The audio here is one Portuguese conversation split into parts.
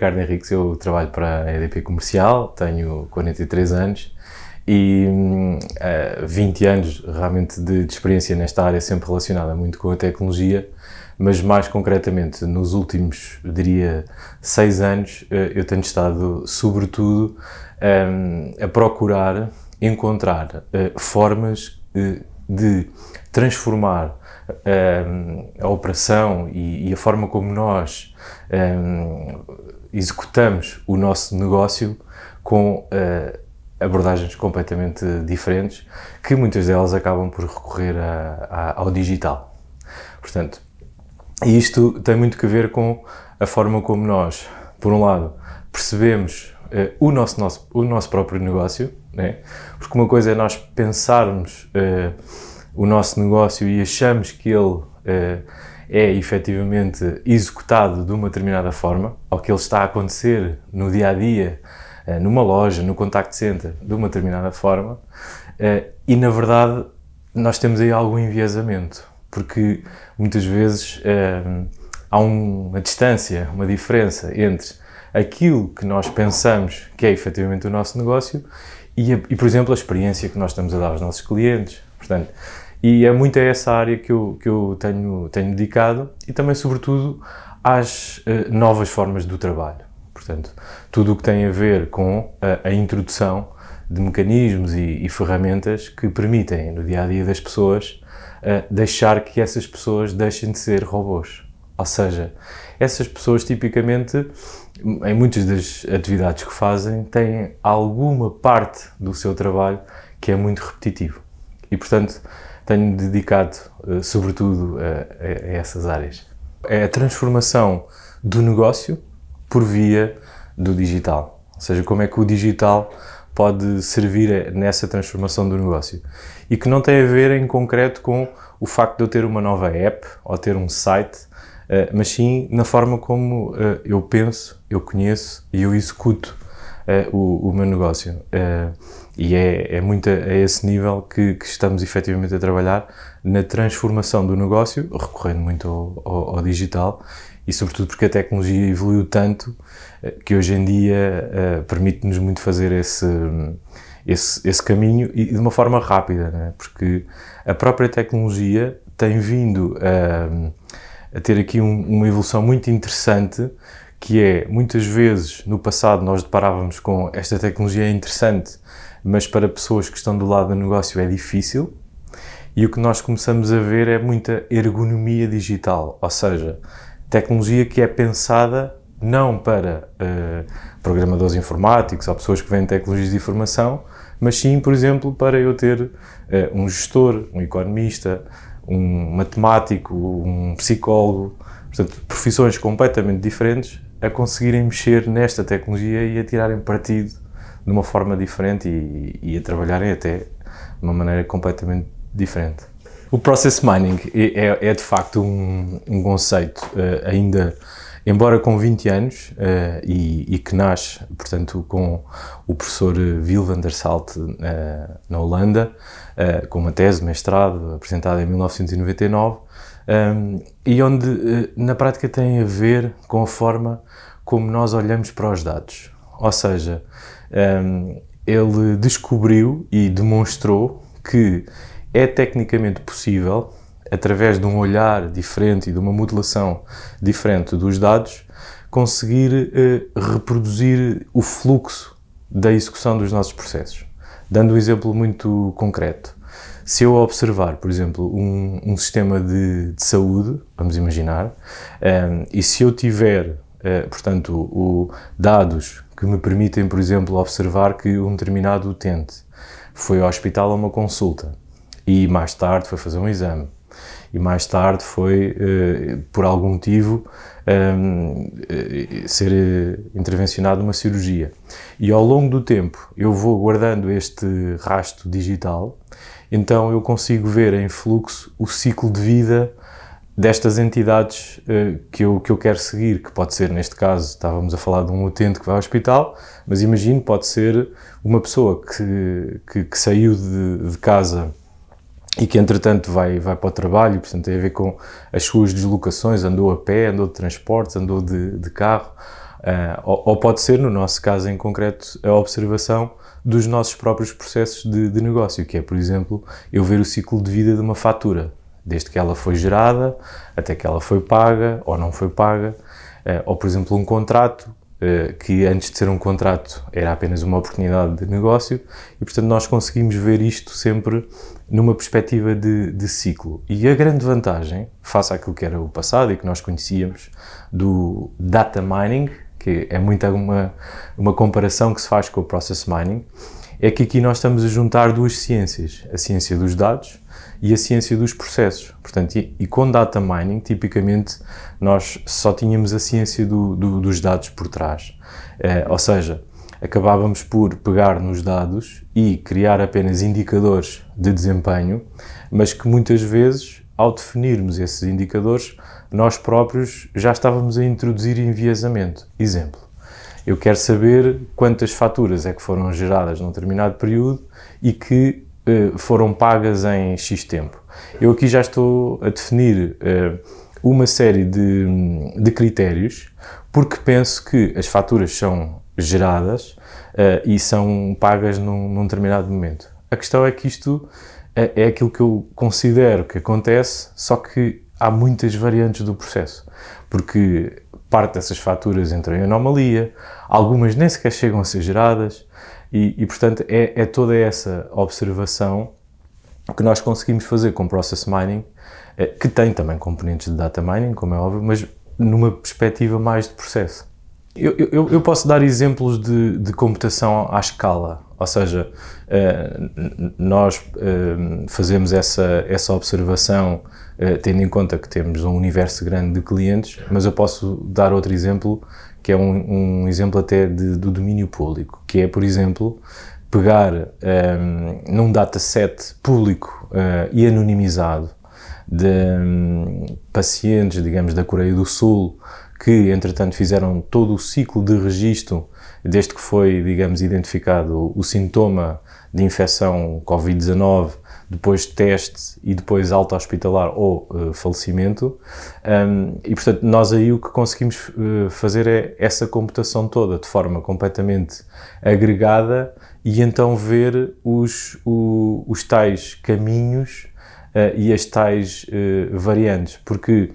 Ricardo Henriques, eu trabalho para a EDP Comercial, tenho 43 anos e uh, 20 anos realmente de, de, experiência nesta área, sempre relacionada muito com a tecnologia, mas mais concretamente nos últimos, diria, 6 anos, uh, eu tenho estado, sobretudo, um, a procurar encontrar uh, formas de transformar a operação e, e, a forma como nós um, executamos o nosso negócio com uh, abordagens completamente diferentes, que muitas delas acabam por recorrer a, a, ao digital. Portanto, isto tem muito a ver com a forma como nós, por um lado, percebemos uh, o, nosso, nosso, o nosso próprio negócio, né? porque uma coisa é nós pensarmos uh, o nosso negócio e achamos que ele é efetivamente executado de uma determinada forma, ou que ele está a acontecer no dia a dia, uh, numa loja, no contact center, de uma determinada forma, uh, e na verdade nós temos aí algum enviesamento, porque muitas vezes há uma distância, uma diferença entre aquilo que nós pensamos que é efetivamente o nosso negócio e, e, por exemplo, a experiência que nós estamos a dar aos nossos clientes. Portanto, e é muito a essa área que eu, que eu tenho, tenho dedicado e também, sobretudo, às uh, novas formas do trabalho. Portanto, tudo o que tem a ver com a, a introdução de mecanismos e, e, ferramentas que permitem, no dia a dia das pessoas, uh, deixar que essas pessoas deixem de ser robôs. Ou seja, essas pessoas tipicamente, em muitas das atividades que fazem, têm alguma parte do seu trabalho que é muito repetitivo. E, portanto, tenho dedicado uh, sobretudo a, a, essas áreas. É a transformação do negócio por via do digital. Ou seja, como é que o digital pode servir nessa transformação do negócio. E que não tem a ver em concreto com o facto de eu ter uma nova app ou ter um site, uh, mas sim na forma como uh, eu penso, eu conheço e eu executo o, o, meu negócio. E é, é muito a esse nível que, que, estamos efetivamente a trabalhar na transformação do negócio, recorrendo muito ao, ao, ao digital e, sobretudo, porque a tecnologia evoluiu tanto eh, que hoje em dia uh, permite-nos muito fazer esse, esse, esse, caminho e de uma forma rápida, né? porque a própria tecnologia tem vindo a, a ter aqui um, uma evolução muito interessante que é, muitas vezes, no passado nós deparávamos com esta tecnologia é interessante, mas para pessoas que estão do lado do negócio é difícil. E o que nós começamos a ver é muita ergonomia digital, ou seja, tecnologia que é pensada não para uh, programadores informáticos ou pessoas que vêm tecnologias de informação, mas sim, por exemplo, para eu ter uh, um gestor, um economista, um matemático, um psicólogo, portanto, profissões completamente diferentes a conseguirem mexer nesta tecnologia e a tirarem partido de uma forma diferente e, e a trabalharem até de uma maneira completamente diferente. O process mining é, é, é de facto um, um conceito uh, ainda, embora com 20 anos, uh, e, e, que nasce, portanto, com o professor Wil van der Salt uh, na Holanda, com uma tese mestrado apresentada em 1999, um, e onde na prática tem a ver com a forma como nós olhamos para os dados. Ou seja, um, ele descobriu e demonstrou que é tecnicamente possível, através de um olhar diferente e de uma modelação diferente dos dados, conseguir uh, reproduzir o fluxo da execução dos nossos processos. Dando um exemplo muito concreto. Se eu observar, por exemplo, um, um sistema de, de, saúde, vamos imaginar, um, e se eu tiver, uh, portanto, o, dados que me permitem, por exemplo, observar que um determinado utente foi ao hospital a uma consulta e mais tarde foi fazer um exame e mais tarde foi, eh, por algum motivo, ehm, eh, ser eh, intervencionado numa cirurgia. E ao longo do tempo eu vou guardando este rastro digital, então eu consigo ver em fluxo o ciclo de vida destas entidades uh, que, eu, que eu quero seguir, que pode ser, neste caso, estávamos a falar de um utente que vai ao hospital, mas imagino, pode ser uma pessoa que, que, que saiu de, de, casa e que, entretanto, vai, vai para o trabalho, portanto, tem a ver com as suas deslocações, andou a pé, andou de transportes, andou de, de carro, Uh, ou, ou, pode ser, no nosso caso em concreto, a observação dos nossos próprios processos de, de, negócio, que é, por exemplo, eu ver o ciclo de vida de uma fatura, desde que ela foi gerada até que ela foi paga ou não foi paga, uh, ou, por exemplo, um contrato uh, que antes de ser um contrato era apenas uma oportunidade de negócio e, portanto, nós conseguimos ver isto sempre numa perspectiva de, de ciclo. E a grande vantagem, face àquilo que era o passado e que nós conhecíamos, do data mining, que é muito uma, uma comparação que se faz com o process mining, é que aqui nós estamos a juntar duas ciências, a ciência dos dados e a ciência dos processos. Portanto, e, e com data mining, tipicamente, nós só tínhamos a ciência do, do, dos dados por trás. É, ou seja, acabávamos por pegar nos dados e criar apenas indicadores de desempenho, mas que muitas vezes, ao definirmos esses indicadores, nós próprios já estávamos a introduzir enviesamento. Exemplo, eu quero saber quantas faturas é que foram geradas num determinado período e que eh, foram pagas em X tempo. Eu aqui já estou a definir eh, uma série de, de critérios porque penso que as faturas são geradas uh, e são pagas num, num, determinado momento. A questão é que isto é, é aquilo que eu considero que acontece, só que há muitas variantes do processo, porque parte dessas faturas entram em anomalia, algumas nem sequer chegam a ser geradas, e, e portanto é, é, toda essa observação que nós conseguimos fazer com Process Mining, é, que tem também componentes de Data Mining, como é óbvio, mas numa perspectiva mais de processo. Eu, eu, eu posso dar exemplos de, de, computação à escala, ou seja, uh, nós uh, fazemos essa, essa observação uh, tendo em conta que temos um universo grande de clientes, mas eu posso dar outro exemplo que é um, um exemplo até de, do domínio público, que é, por exemplo, pegar um, num dataset público e anonimizado de um, pacientes, digamos, da Coreia do Sul que entretanto fizeram todo o ciclo de registro desde que foi, digamos, identificado o sintoma de infecção Covid-19, depois teste e depois alta hospitalar ou uh, falecimento. Um, e portanto, nós aí o que conseguimos uh, fazer é essa computação toda de forma completamente agregada e então ver os, o, os tais caminhos uh, e as tais variantes, porque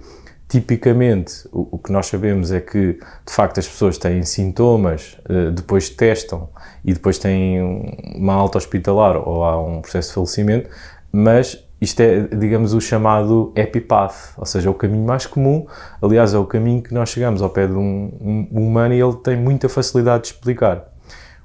Tipicamente, o, o, que nós sabemos é que, de facto, as pessoas têm sintomas, uh, depois testam e depois têm uma alta hospitalar ou há um processo de falecimento, mas isto é, digamos, o chamado epipath, ou seja, é o caminho mais comum. Aliás, é o caminho que nós chegamos ao pé de um, um humano e ele tem muita facilidade de explicar.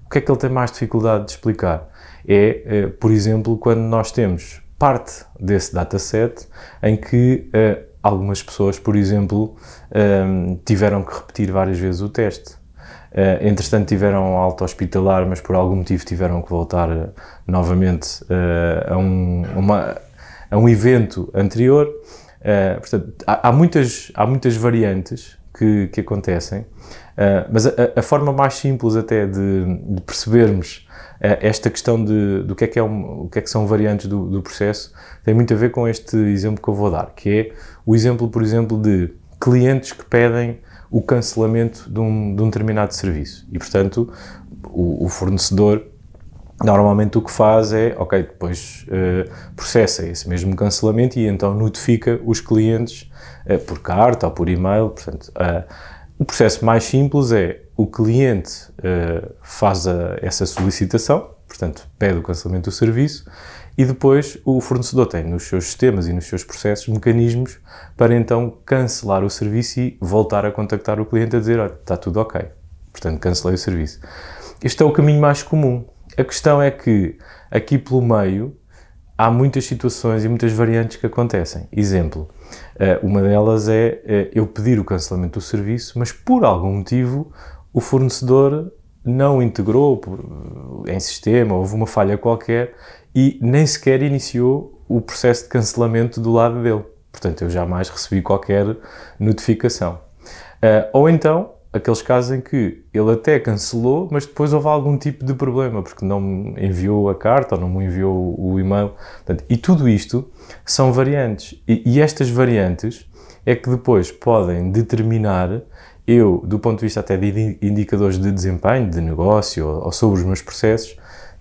O que é que ele tem mais dificuldade de explicar? É, é por exemplo, quando nós temos parte desse dataset em que uh, algumas pessoas, por exemplo, um, tiveram que repetir várias vezes o teste. Uh, entretanto, tiveram alta hospitalar, mas por algum motivo tiveram que voltar uh, novamente uh, a, um, uma, a um evento anterior. portanto, há, há, muitas, há muitas variantes que, que acontecem, mas a, a, forma mais simples até de, de percebermos esta questão de, do que é que, é um, o que, é que são variantes do, do processo tem muito a ver com este exemplo que eu vou dar, que é o exemplo, por exemplo, de clientes que pedem o cancelamento de um, de um determinado serviço e, portanto, o, o, fornecedor normalmente o que faz é, ok, depois uh, processa esse mesmo cancelamento e então notifica os clientes uh, por carta ou por e-mail. Portanto, uh, o processo mais simples é o cliente faz a, essa solicitação, portanto, pede o cancelamento do serviço e depois o fornecedor tem nos seus sistemas e nos seus processos mecanismos para então cancelar o serviço e voltar a contactar o cliente a dizer: olha, está tudo ok. Portanto, cancelei o serviço. Este é o caminho mais comum. A questão é que aqui pelo meio há muitas situações e muitas variantes que acontecem. Exemplo, eh, uma delas é eh, eu pedir o cancelamento do serviço, mas por algum motivo o fornecedor não integrou em sistema, houve uma falha qualquer e nem sequer iniciou o processo de cancelamento do lado dele. Portanto, eu jamais recebi qualquer notificação. Uh, ou então, aqueles casos em que ele até cancelou, mas depois houve algum tipo de problema, porque não me enviou a carta ou não me enviou o e-mail. Portanto, e tudo isto são variantes. E, e estas variantes é que depois podem determinar eu, do ponto de vista até de indicadores de desempenho, de negócio ou, sobre os meus processos,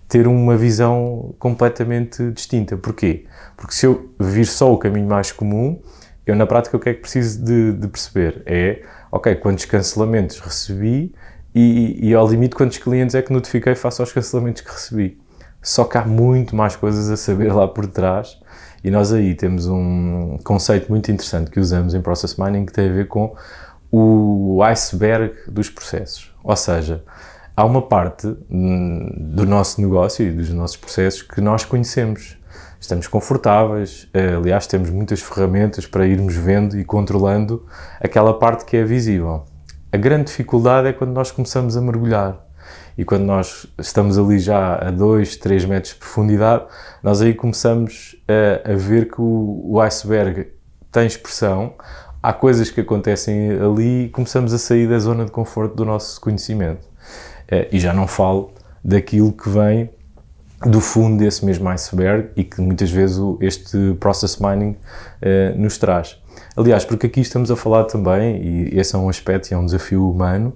ter uma visão completamente distinta. Porquê? Porque se eu vir só o caminho mais comum, eu na prática o que é que preciso de, de perceber? É, ok, quantos cancelamentos recebi e, e ao limite quantos clientes é que notifiquei face aos cancelamentos que recebi. Só que há muito mais coisas a saber lá por trás e nós aí temos um conceito muito interessante que usamos em Process Mining que tem a ver com o iceberg dos processos. Ou seja, há uma parte hum, do nosso negócio e dos nossos processos que nós conhecemos. Estamos confortáveis, eh, aliás, temos muitas ferramentas para irmos vendo e controlando aquela parte que é visível. A grande dificuldade é quando nós começamos a mergulhar. E quando nós estamos ali já a 2, 3 metros de profundidade, nós aí começamos a, a ver que o, o iceberg tem expressão, há coisas que acontecem ali e começamos a sair da zona de conforto do nosso conhecimento. Eh, e já não falo daquilo que vem do fundo desse mesmo iceberg e que muitas vezes este process mining eh, nos traz. Aliás, porque aqui estamos a falar também, e esse é um aspecto e é um desafio humano,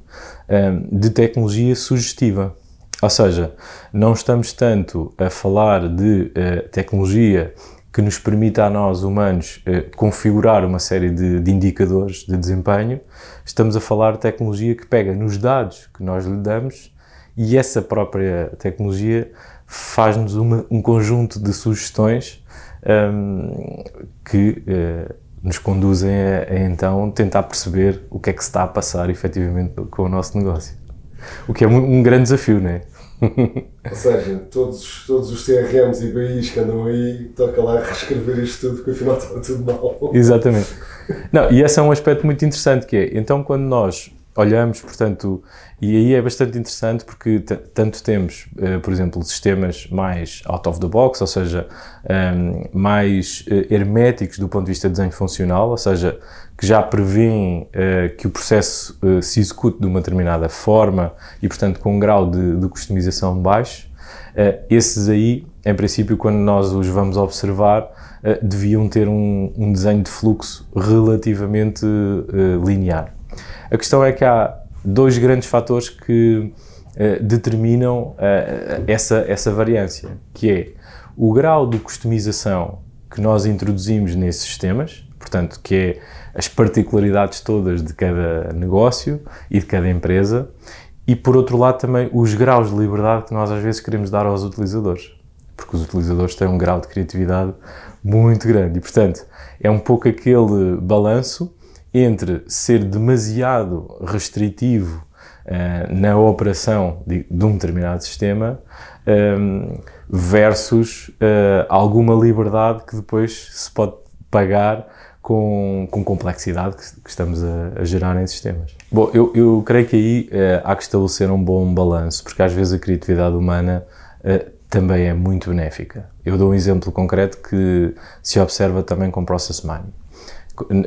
eh, de tecnologia sugestiva. Ou seja, não estamos tanto a falar de tecnologia que nos permita a nós, humanos, configurar uma série de, de indicadores de desempenho, estamos a falar de tecnologia que pega nos dados que nós lhe damos e essa própria tecnologia faz-nos um conjunto de sugestões um, que uh, nos conduzem a, a, então tentar perceber o que é que se está a passar efetivamente com o nosso negócio. O que é um grande desafio, não é? Ou seja, todos, todos os CRMs e BIs que andam aí, toca lá reescrever isto tudo, porque afinal está tudo mal. Exatamente. Não, e esse é um aspecto muito interessante que é, então quando nós olhamos, portanto, e aí é bastante interessante porque tanto temos, uh, por exemplo, sistemas mais out of the box, ou seja, um, ehm, mais uh, herméticos do ponto de vista de desenho funcional, ou seja, que já prevêem uh, que o processo se execute de uma determinada forma e, portanto, com um grau de, de customização baixo. esses aí, em princípio, quando nós os vamos observar, deviam ter um, um, desenho de fluxo relativamente linear. A questão é que há dois grandes fatores que uh, determinam uh, essa, essa variância, que é o grau de customização que nós introduzimos nesses sistemas, portanto, que é as particularidades todas de cada negócio e de cada empresa, e por outro lado também os graus de liberdade que nós às vezes queremos dar aos utilizadores, porque os utilizadores têm um grau de criatividade muito grande. E, portanto, é um pouco aquele balanço entre ser demasiado restritivo uh, na operação de, de, um determinado sistema um, ehm, versus uh, alguma liberdade que depois se pode pagar com, com complexidade que, que estamos a, a, gerar em sistemas. Bom, eu, eu creio que aí uh, há que estabelecer um bom balanço, porque às vezes a criatividade humana também é muito benéfica. Eu dou um exemplo concreto que se observa também com Process Mining.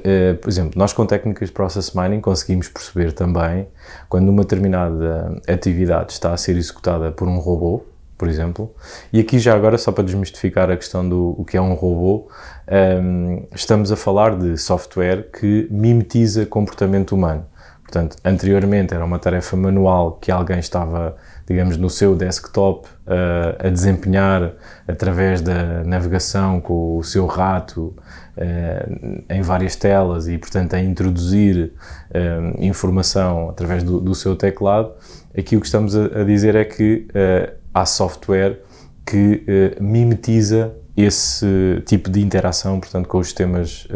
Eh, por exemplo, nós com técnicas de process mining conseguimos perceber também quando uma determinada atividade está a ser executada por um robô, por exemplo, e aqui já agora, só para desmistificar a questão do o que é um robô, um, ehm, estamos a falar de software que mimetiza comportamento humano. Portanto, anteriormente era uma tarefa manual que alguém estava, digamos, no seu desktop uh, a desempenhar através da navegação com o seu rato em várias telas e, portanto, a introduzir uh, informação através do, do, seu teclado. Aqui o que estamos a, a dizer é que há software que mimetiza esse tipo de interação, portanto, com os sistemas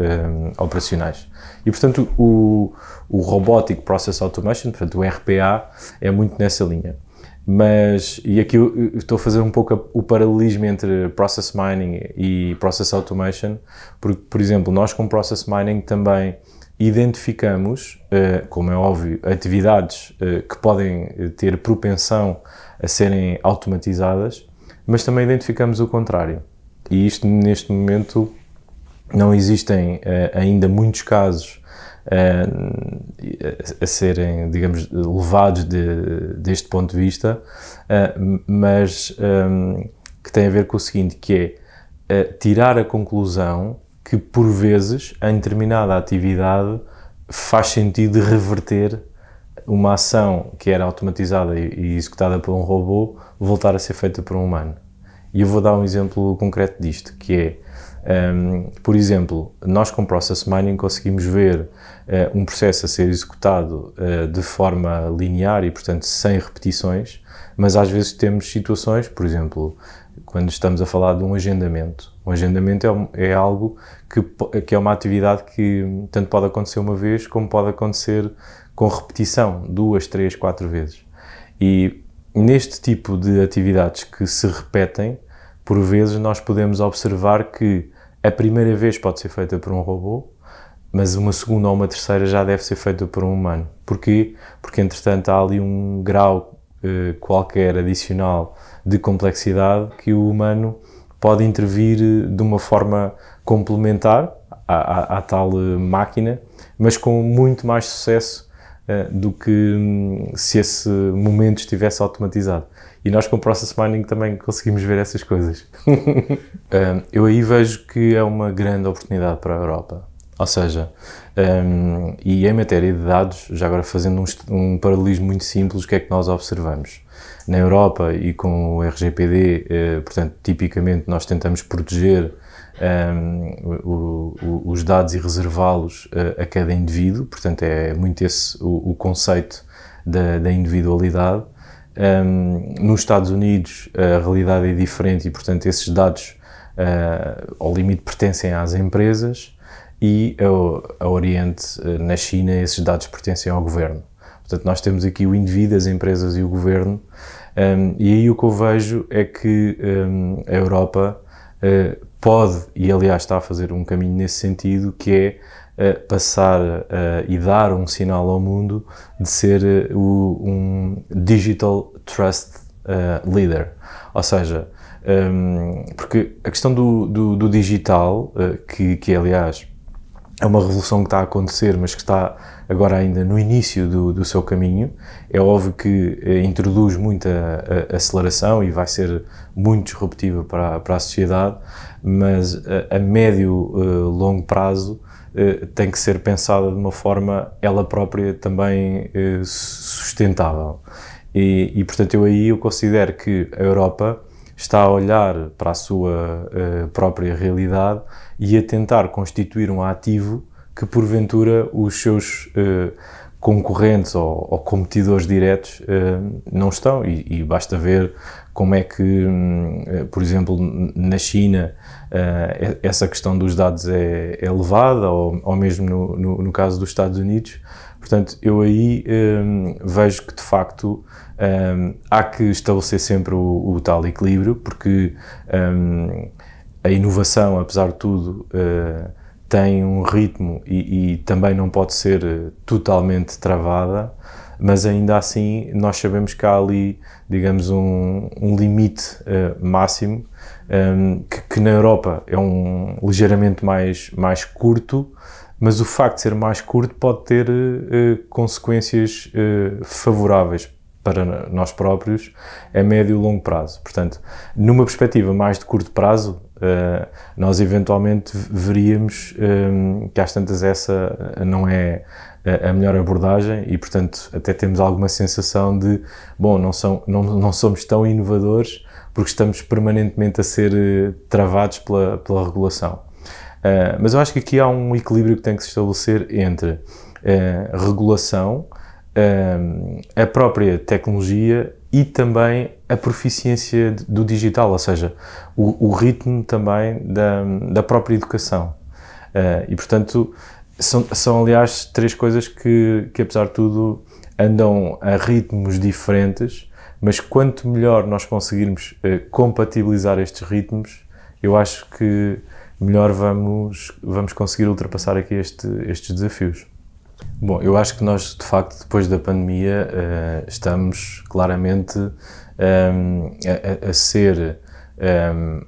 operacionais. E, portanto, o, o Robotic Process Automation, portanto, o RPA, é muito nessa linha. Mas, e aqui estou a fazer um pouco o paralelismo entre Process Mining e Process Automation, porque, por exemplo, nós com Process Mining também identificamos, eh, como é óbvio, atividades eh, que podem eh, ter propensão a serem automatizadas, mas também identificamos o contrário. E isto, neste momento, não existem ainda muitos casos a, a serem, digamos, levados de, deste ponto de vista, mas um, que tem a ver com o seguinte, que é tirar a conclusão que, por vezes, em determinada atividade faz sentido reverter uma ação que era automatizada e executada por um robô voltar a ser feita por um humano. E eu vou dar um exemplo concreto disto, que é, um, por exemplo, nós com Process Mining conseguimos ver uh, um processo a ser executado uh, de forma linear e, portanto, sem repetições, mas às vezes temos situações, por exemplo, quando estamos a falar de um agendamento. Um agendamento é, é algo que, que é uma atividade que tanto pode acontecer uma vez como pode acontecer com repetição, duas, três, quatro vezes. E neste tipo de atividades que se repetem, por vezes nós podemos observar que a primeira vez pode ser feita por um robô, mas uma segunda ou uma terceira já deve ser feita por um humano. Porquê? Porque entretanto há ali um grau eh, qualquer adicional de complexidade que o humano pode intervir eh, de uma forma complementar à, à, à tal eh, máquina, mas com muito mais sucesso do que um, se esse momento estivesse automatizado. E nós com Process Mining também conseguimos ver essas coisas. uh, eu aí vejo que é uma grande oportunidade para a Europa. Ou seja, um, e em matéria de dados, já agora fazendo um, um, paralelismo muito simples, o que é que nós observamos? Na Europa e com o RGPD, eh, portanto, tipicamente nós tentamos proteger um, o, o, os dados e reservá-los a, a, cada indivíduo, portanto, é muito esse o, o conceito da, da individualidade. Um, nos Estados Unidos a realidade é diferente e, portanto, esses dados uh, ao limite pertencem às empresas e ao, ao Oriente, na China, esses dados pertencem ao governo. Portanto, nós temos aqui o indivíduo, as empresas e o governo, um, e aí o que eu vejo é que um, a Europa uh, pode, e aliás está a fazer um caminho nesse sentido, que é uh, passar uh, e dar um sinal ao mundo de ser uh, um Digital Trust Leader. Ou seja, um, porque a questão do, do, do digital, que, que aliás é uma revolução que está a acontecer, mas que está agora ainda no início do, do seu caminho. É óbvio que eh, introduz muita aceleração e vai ser muito disruptiva para, para a sociedade, mas a, a médio uh, longo prazo uh, tem que ser pensada de uma forma ela própria também uh, sustentável. E, e, portanto eu aí eu considero que a Europa está a olhar para a sua própria realidade e a tentar constituir um ativo que porventura os seus uh, concorrentes ou, ou, competidores diretos uh, não estão e, e, basta ver como é que, um, eh, por exemplo, na China uh, essa questão dos dados é, é elevada ou, ou mesmo no, no, no, caso dos Estados Unidos. Portanto, eu aí um, vejo que de facto um, há que estabelecer sempre o, o tal equilíbrio, porque hum, a inovação, apesar de tudo, uh, tem um ritmo e, e, também não pode ser eh, totalmente travada, mas ainda assim nós sabemos que há ali, digamos, um, um limite uh, máximo ehm, que, que, na Europa é um ligeiramente mais, mais curto, mas o facto de ser mais curto pode ter uh, consequências uh, favoráveis para nós próprios a médio e longo prazo. Portanto, numa perspectiva mais de curto prazo, uh, nós eventualmente veríamos um, que às tantas essa não é a melhor abordagem e, portanto, até temos alguma sensação de, bom, não, são, não, não somos tão inovadores porque estamos permanentemente a ser travados pela, pela regulação. Uh, mas eu acho que aqui há um equilíbrio que tem que se estabelecer entre regulação, a própria tecnologia e também a proficiência do digital, ou seja, o, o ritmo também da, da própria educação. Uh, e, portanto, são, são aliás três coisas que, que, apesar de tudo, andam a ritmos diferentes, mas quanto melhor nós conseguirmos uh, compatibilizar estes ritmos, eu acho que melhor vamos, vamos conseguir ultrapassar aqui este, estes desafios. Bom, eu acho que nós, de facto, depois da pandemia, uh, estamos claramente ehm, a, ser ehm,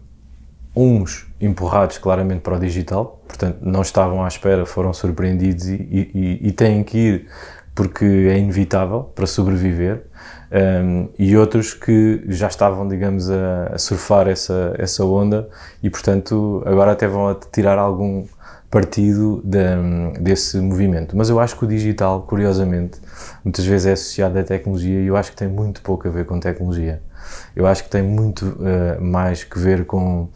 uns empurrados claramente para o digital, portanto, não estavam à espera, foram surpreendidos e, têm que ir porque é inevitável para sobreviver, um, ehm, e outros que já estavam, digamos, a, a surfar essa, essa onda e, portanto, agora até vão tirar algum partido de, desse movimento. Mas eu acho que o digital, curiosamente, muitas vezes é associado à tecnologia e eu acho que tem muito pouco a ver com tecnologia. Eu acho que tem muito uh, mais que ver com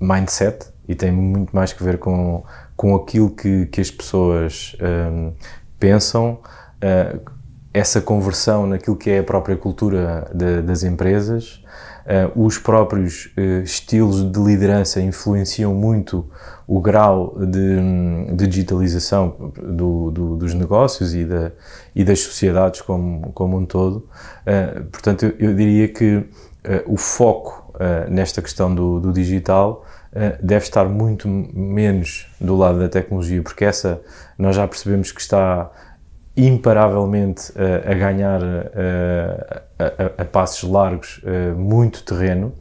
mindset e tem muito mais que ver com, com aquilo que, que as pessoas um, pensam, uh, essa conversão naquilo que é a própria cultura de, das empresas. Uh, os próprios uh, estilos de liderança influenciam muito o grau de, de digitalização do, do, dos negócios e, da, e das sociedades como, como um todo. Uh, portanto, eu, eu, diria que o foco nesta questão do, do digital deve estar muito menos do lado da tecnologia, porque essa nós já percebemos que está imparavelmente a ganhar a, a, passos largos uh, muito terreno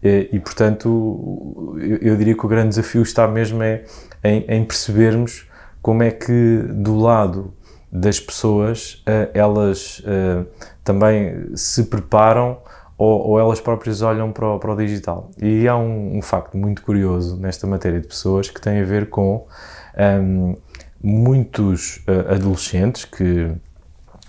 e, portanto, eu, eu, diria que o grande desafio está mesmo é em, em percebermos como é que do lado das pessoas elas também se preparam ou, ou, elas próprias olham para o, para o digital. E há um, um, facto muito curioso nesta matéria de pessoas que tem a ver com um, muitos uh, adolescentes que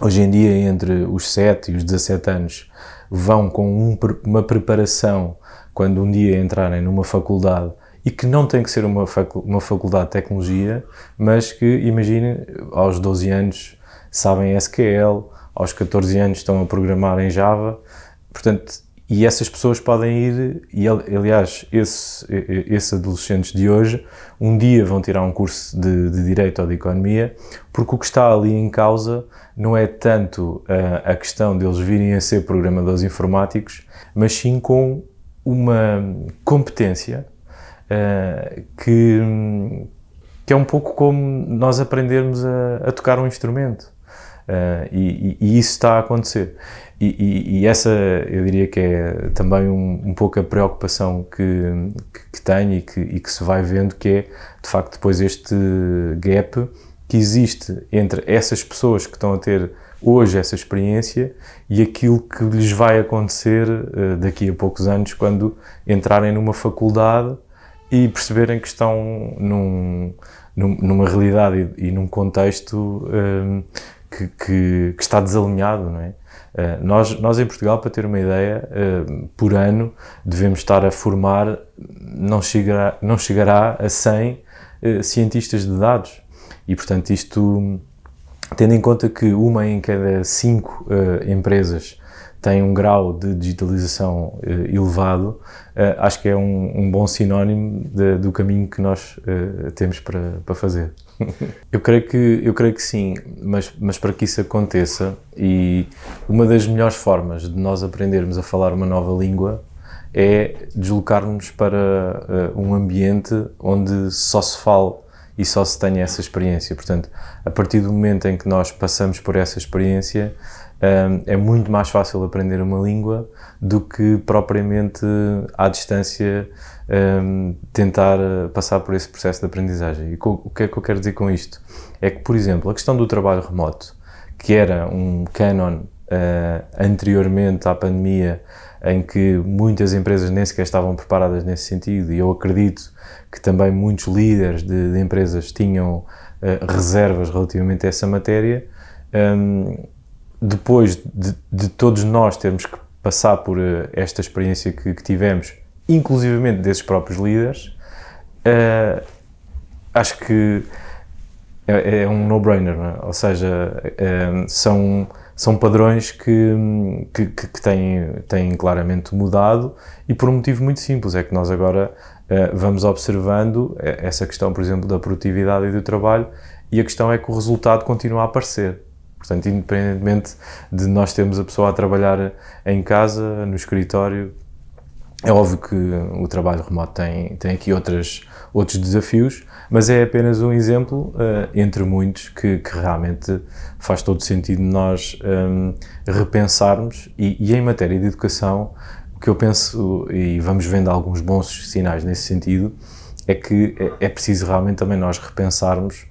hoje em dia entre os 7 e os 17 anos vão com um, uma preparação quando um dia entrarem numa faculdade e que não tem que ser uma, facu uma faculdade de tecnologia, mas que, imagine, aos 12 anos sabem SQL, aos 14 anos estão a programar em Java, portanto, e essas pessoas podem ir, e aliás, esse, esses adolescentes de hoje, um dia vão tirar um curso de, de Direito ou de Economia, porque o que está ali em causa não é tanto a, a questão deles virem a ser programadores informáticos, mas sim com uma competência uh, que, que é um pouco como nós aprendermos a, a tocar um instrumento. Uh, e, e, isso está a acontecer. E, e, e, essa eu diria que é também um, um pouco a preocupação que, que, que tenho e que, e que se vai vendo, que é de facto depois este gap que existe entre essas pessoas que estão a ter hoje essa experiência e aquilo que lhes vai acontecer uh, daqui a poucos anos quando entrarem numa faculdade e perceberem que estão num, num, numa realidade e, num contexto uh, que, que, que, está desalinhado, não é? Uh, nós, nós em Portugal, para ter uma ideia, uh, por ano devemos estar a formar, não chegará, não chegará a 100 uh, cientistas de dados. E, portanto, isto, tendo em conta que uma em cada cinco empresas tem um grau de digitalização elevado, acho que é um, um bom sinónimo de, do caminho que nós temos para, para fazer. eu creio que eu creio que sim, mas mas para que isso aconteça e uma das melhores formas de nós aprendermos a falar uma nova língua é deslocarmos para uh, um ambiente onde só se fale e só se tenha essa experiência. Portanto, a partir do momento em que nós passamos por essa experiência, é muito mais fácil aprender uma língua do que propriamente à distância tentar eh, passar por esse processo de aprendizagem. E o que é que eu quero dizer com isto? É que, por exemplo, a questão do trabalho remoto, que era um canon uh, anteriormente à pandemia, em que muitas empresas nem sequer estavam preparadas nesse sentido, e eu acredito que também muitos líderes de, de empresas tinham uh, reservas relativamente a essa matéria. Depois de, de, todos nós termos que passar por uh, esta experiência que, que, tivemos, inclusivamente desses próprios líderes, uh, acho que é, é um no-brainer, é? ou seja, uh, são, são padrões que, que, que, têm, têm claramente mudado e por um motivo muito simples, é que nós agora vamos observando essa questão, por exemplo, da produtividade e do trabalho e a questão é que o resultado continua a aparecer. Portanto, independentemente de nós termos a pessoa a trabalhar em casa, no escritório, é óbvio que o trabalho remoto tem, tem aqui outras, outros desafios, mas é apenas um exemplo uh, entre muitos que, que, realmente faz todo sentido nós um, repensarmos. E, e, em matéria de educação, o que eu penso, e vamos vendo alguns bons sinais nesse sentido, é que é, é preciso realmente também nós repensarmos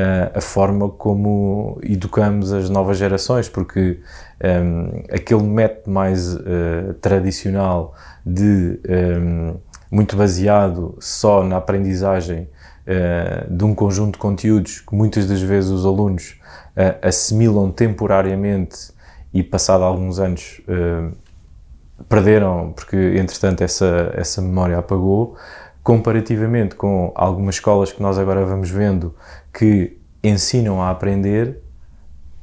uh, a forma como educamos as novas gerações, porque um, ehm, aquele método mais uh, tradicional de um, ehm, muito baseado só na aprendizagem uh, de um conjunto de conteúdos que muitas das vezes os alunos assimilam temporariamente e passado alguns anos perderam porque entretanto essa, essa memória apagou comparativamente com algumas escolas que nós agora vamos vendo que ensinam a aprender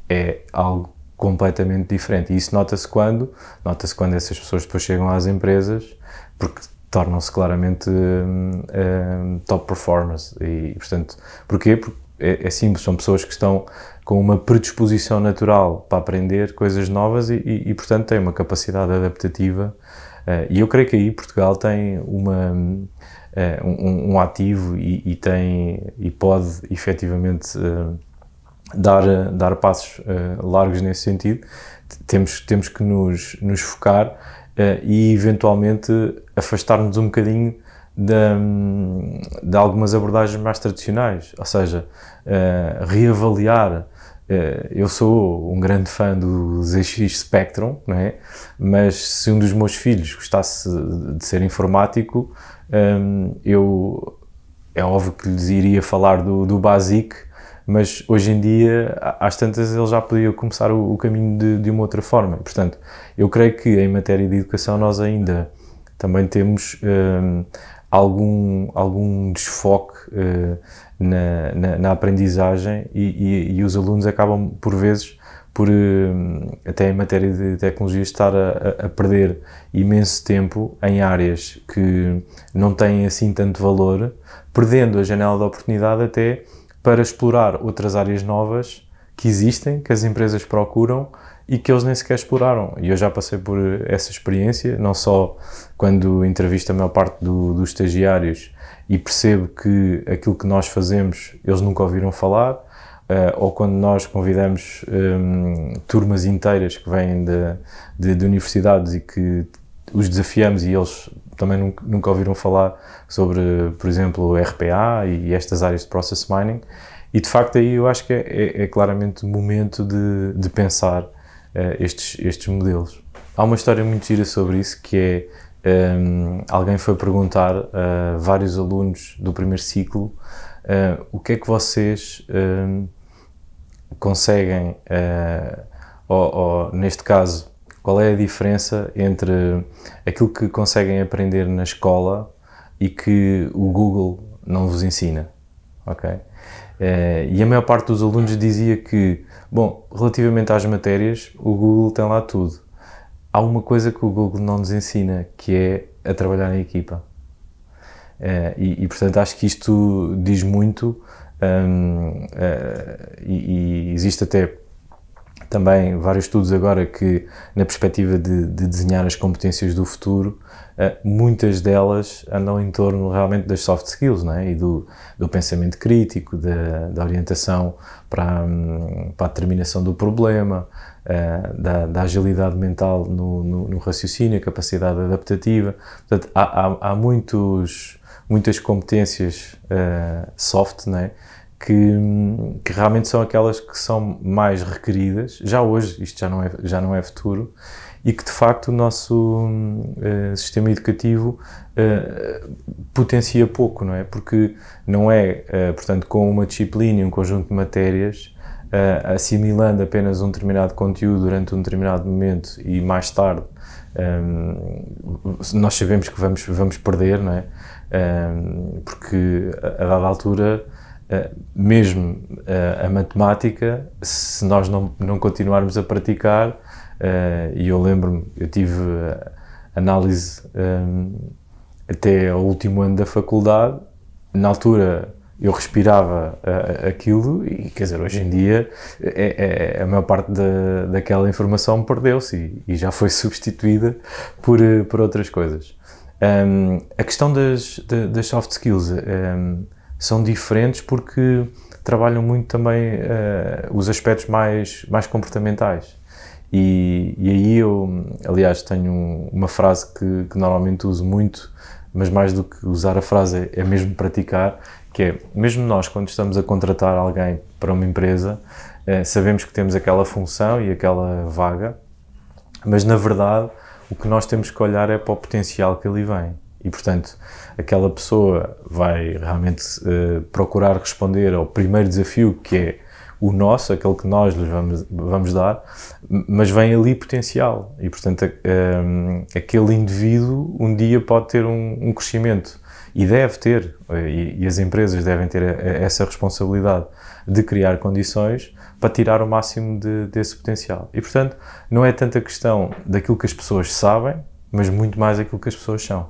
é algo completamente diferente. E isso nota-se quando? Nota-se quando essas pessoas depois chegam às empresas, porque tornam-se claramente um, um, top performers. E, portanto, porquê? Porque é, é, simples, são pessoas que estão com uma predisposição natural para aprender coisas novas e, e, e portanto, têm uma capacidade adaptativa. Uh, e eu creio que aí Portugal tem uma, uh, um, um, ativo e, e, tem, e pode efetivamente uh, dar, dar passos uh, largos nesse sentido, temos, temos que nos, nos focar uh, e eventualmente afastar-nos um bocadinho de, de, algumas abordagens mais tradicionais, ou seja, reavaliar. eu sou um grande fã do ZX Spectrum, não é? mas se um dos meus filhos gostasse de ser informático, um, eu é óbvio que lhes iria falar do, do BASIC mas hoje em dia, às tantas, ele já podia começar o, o caminho de, de, uma outra forma. Portanto, eu creio que em matéria de educação nós ainda também temos um, algum, algum desfoque uh, na, na, na, aprendizagem e, e, e, os alunos acabam, por vezes, por, uh, até em matéria de tecnologia, estar a, a, perder imenso tempo em áreas que não têm assim tanto valor, perdendo a janela de oportunidade até para explorar outras áreas novas que existem, que as empresas procuram e que eles nem sequer exploraram. E eu já passei por essa experiência, não só quando entrevisto a maior parte do, dos estagiários e percebo que aquilo que nós fazemos eles nunca ouviram falar, uh, ou quando nós convidamos um, turmas inteiras que vêm de, de, de, universidades e que os desafiamos e eles também nunca, nunca ouviram falar sobre, por exemplo, RPA e estas áreas de Process Mining. E de facto aí eu acho que é, é, é claramente o momento de, de pensar uh, estes, estes modelos. Há uma história muito gira sobre isso que é um, ehm, alguém foi perguntar a vários alunos do primeiro ciclo uh, o que é que vocês ehm, conseguem, uh, ou, ou neste caso, qual é a diferença entre aquilo que conseguem aprender na escola e que o Google não vos ensina, ok? Eh, e a maior parte dos alunos dizia que, bom, relativamente às matérias, o Google tem lá tudo. Há uma coisa que o Google não nos ensina, que é a trabalhar em equipa. Uh, e, e, portanto, acho que isto diz muito um, uh, e, e, existe até também vários estudos agora que, na perspectiva de, de desenhar as competências do futuro, uh, muitas delas andam em torno realmente das soft skills não é? e do, do pensamento crítico, da, da orientação para, para a determinação do problema, uh, da, da, agilidade mental no, no, no, raciocínio, a capacidade adaptativa. Portanto, há, há, há muitos, muitas competências uh, soft, não é? que, que, realmente são aquelas que são mais requeridas, já hoje, isto já não é, já não é futuro, e que de facto o nosso uh, sistema educativo uh, potencia pouco, não é? Porque não é, uh, portanto, com uma disciplina e um conjunto de matérias, assimilando apenas um determinado conteúdo durante um determinado momento e mais tarde um, nós sabemos que vamos, vamos perder, não é? Porque a, dada altura mesmo a matemática, se nós não, não continuarmos a praticar, uh, e eu lembro-me, eu tive análise até ao último ano da faculdade, na altura eu respirava aquilo e, quer dizer, hoje em dia é, é, a maior parte da, daquela informação perdeu-se e, e, já foi substituída por, por outras coisas. Um, a questão das, das soft skills, um, são diferentes porque trabalham muito também uh, os aspectos mais, mais comportamentais. E, e, aí eu, aliás, tenho uma frase que, que, normalmente uso muito, mas mais do que usar a frase é, é mesmo praticar, que é, mesmo nós quando estamos a contratar alguém para uma empresa, uh, sabemos que temos aquela função e aquela vaga, mas na verdade o que nós temos que olhar é para o potencial que ali vem. E, portanto, aquela pessoa vai realmente uh, procurar responder ao primeiro desafio, que é o nosso, aquele que nós lhes vamos, vamos dar, mas vem ali potencial. E, portanto, um, aquele indivíduo um dia pode ter um, um crescimento e deve ter, e, e, as empresas devem ter essa responsabilidade de criar condições para tirar o máximo de, desse potencial. E, portanto, não é tanta questão daquilo que as pessoas sabem, mas muito mais aquilo que as pessoas são.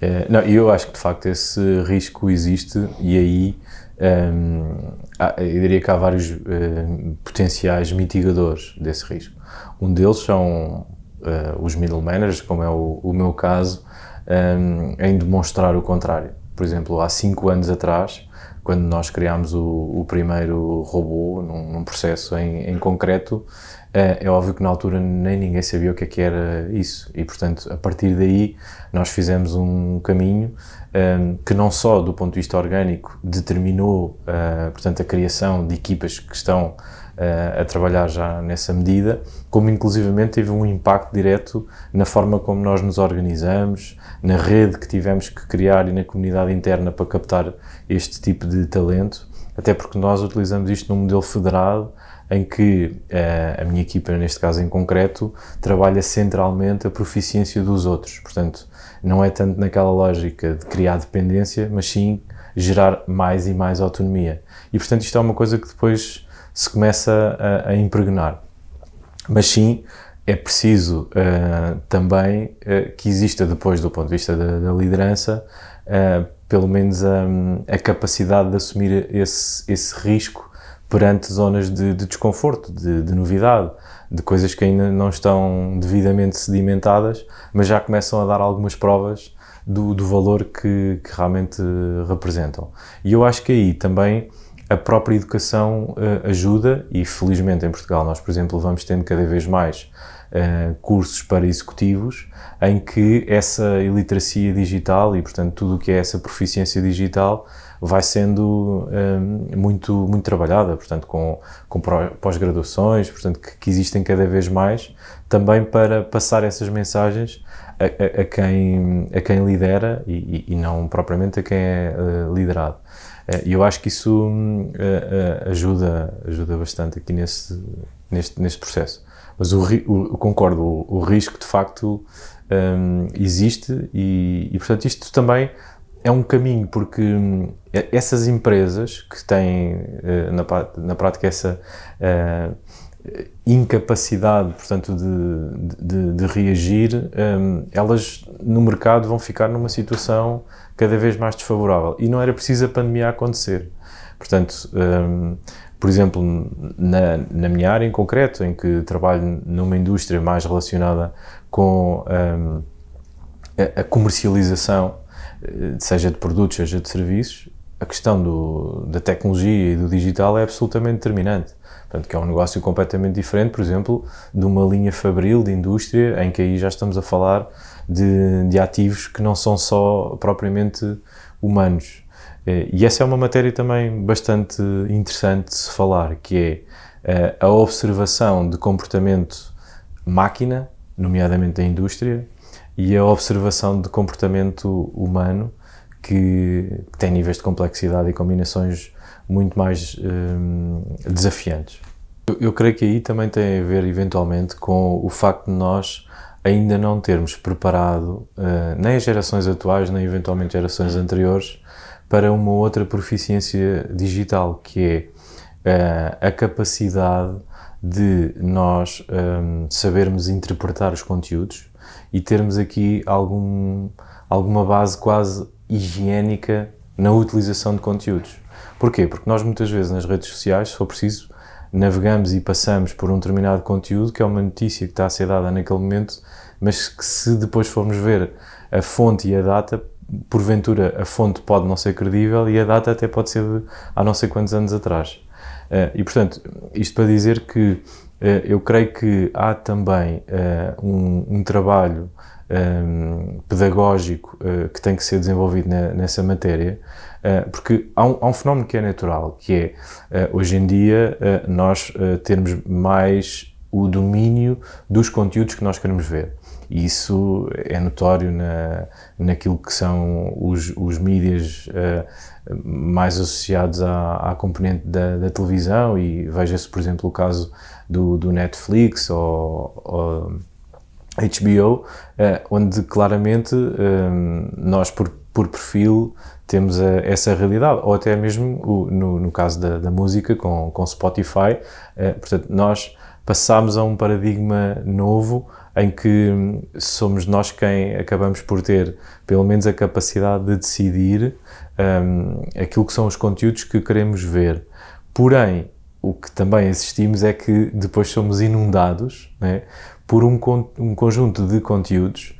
É, não, eu acho que de facto esse risco existe e aí um, eu diria que há vários uh, potenciais mitigadores desse risco. Um deles são uh, os middle managers, como é o, o meu caso, um, em demonstrar o contrário. Por exemplo, há cinco anos atrás, quando nós criámos o, o primeiro robô num, num processo em, em concreto, é, é óbvio que na altura nem ninguém sabia o que é que era isso. E, portanto, a partir daí nós fizemos um caminho ehm, que não só do ponto de vista orgânico determinou, uh, portanto, a criação de equipas que estão a trabalhar já nessa medida, como inclusivamente teve um impacto direto na forma como nós nos organizamos, na rede que tivemos que criar e na comunidade interna para captar este tipo de talento, até porque nós utilizamos isto num modelo federado em que uh, a minha equipa, neste caso em concreto, trabalha centralmente a proficiência dos outros. Portanto, não é tanto naquela lógica de criar dependência, mas sim gerar mais e mais autonomia. E, portanto, isto é uma coisa que depois se começa a, a impregnar. Mas sim, é preciso uh, também uh, que exista, depois do ponto de vista da, da liderança, pelo menos um, a capacidade de assumir esse, esse risco perante zonas de, de desconforto, de, de, novidade, de coisas que ainda não estão devidamente sedimentadas, mas já começam a dar algumas provas do, do valor que, que, realmente representam. E eu acho que aí também a própria educação uh, ajuda, e felizmente em Portugal nós, por exemplo, vamos tendo cada vez mais uh, cursos para executivos em que essa iliteracia digital e, portanto, tudo o que é essa proficiência digital vai sendo um, muito, muito trabalhada, portanto, com, com pós-graduações, portanto, que, que, existem cada vez mais, também para passar essas mensagens a, a, a quem, a quem lidera e, e, não propriamente a quem é uh, liderado. Eh, e eu acho que isso uh, uh, ajuda, ajuda bastante aqui nesse, neste, neste processo. Mas o, o concordo, o, o, risco de facto um, existe e, e, portanto, isto também é um caminho, porque hum, essas empresas que têm eh, na, na prática essa incapacidade, portanto, de, de, de reagir, um, elas no mercado vão ficar numa situação cada vez mais desfavorável. E não era preciso a pandemia acontecer. Portanto, um, por exemplo, na, na, minha área em concreto, em que trabalho numa indústria mais relacionada com um, a, a comercialização eh, seja de produtos, seja de serviços, a questão do, da tecnologia e do digital é absolutamente determinante. Portanto, que é um negócio completamente diferente, por exemplo, de uma linha fabril de indústria, em que aí já estamos a falar de, de ativos que não são só propriamente humanos. Eh, e essa é uma matéria também bastante interessante de se falar, que é eh, a observação de comportamento máquina, nomeadamente da indústria, e a observação de comportamento humano que, tem níveis de complexidade e combinações muito mais hum, desafiantes. Eu, eu, creio que aí também tem a ver, eventualmente, com o facto de nós ainda não termos preparado uh, nem as gerações atuais, nem eventualmente gerações anteriores para uma outra proficiência digital, que é uh, a capacidade de nós um, sabermos interpretar os conteúdos e termos aqui algum, alguma base quase higiênica na utilização de conteúdos. Porquê? Porque nós muitas vezes nas redes sociais, se for preciso, navegamos e passamos por um determinado conteúdo que é uma notícia que está a ser dada naquele momento, mas que se depois formos ver a fonte e a data, porventura a fonte pode não ser credível e a data até pode ser de há não sei quantos anos atrás. Eh, e portanto, isto para dizer que eh, eu creio que há também eh, um, um trabalho ehm, pedagógico que tem que ser desenvolvido nessa matéria, porque há um, há um, fenómeno que é natural, que é, uh, hoje em dia, nós termos mais o domínio dos conteúdos que nós queremos ver. Isso é notório na, naquilo que são os, os mídias uh, mais associados à, à componente da, da televisão e veja-se, por exemplo, o caso do, do Netflix ou, ou HBO, uh, onde claramente um, nós, por, por perfil, temos a, essa realidade, ou até mesmo o, no, no caso da, da, música com, com Spotify, uh, portanto, nós passámos a um paradigma novo em que hum, somos nós quem acabamos por ter pelo menos a capacidade de decidir um, aquilo que são os conteúdos que queremos ver. Porém, o que também assistimos é que depois somos inundados né, por um, um conjunto de conteúdos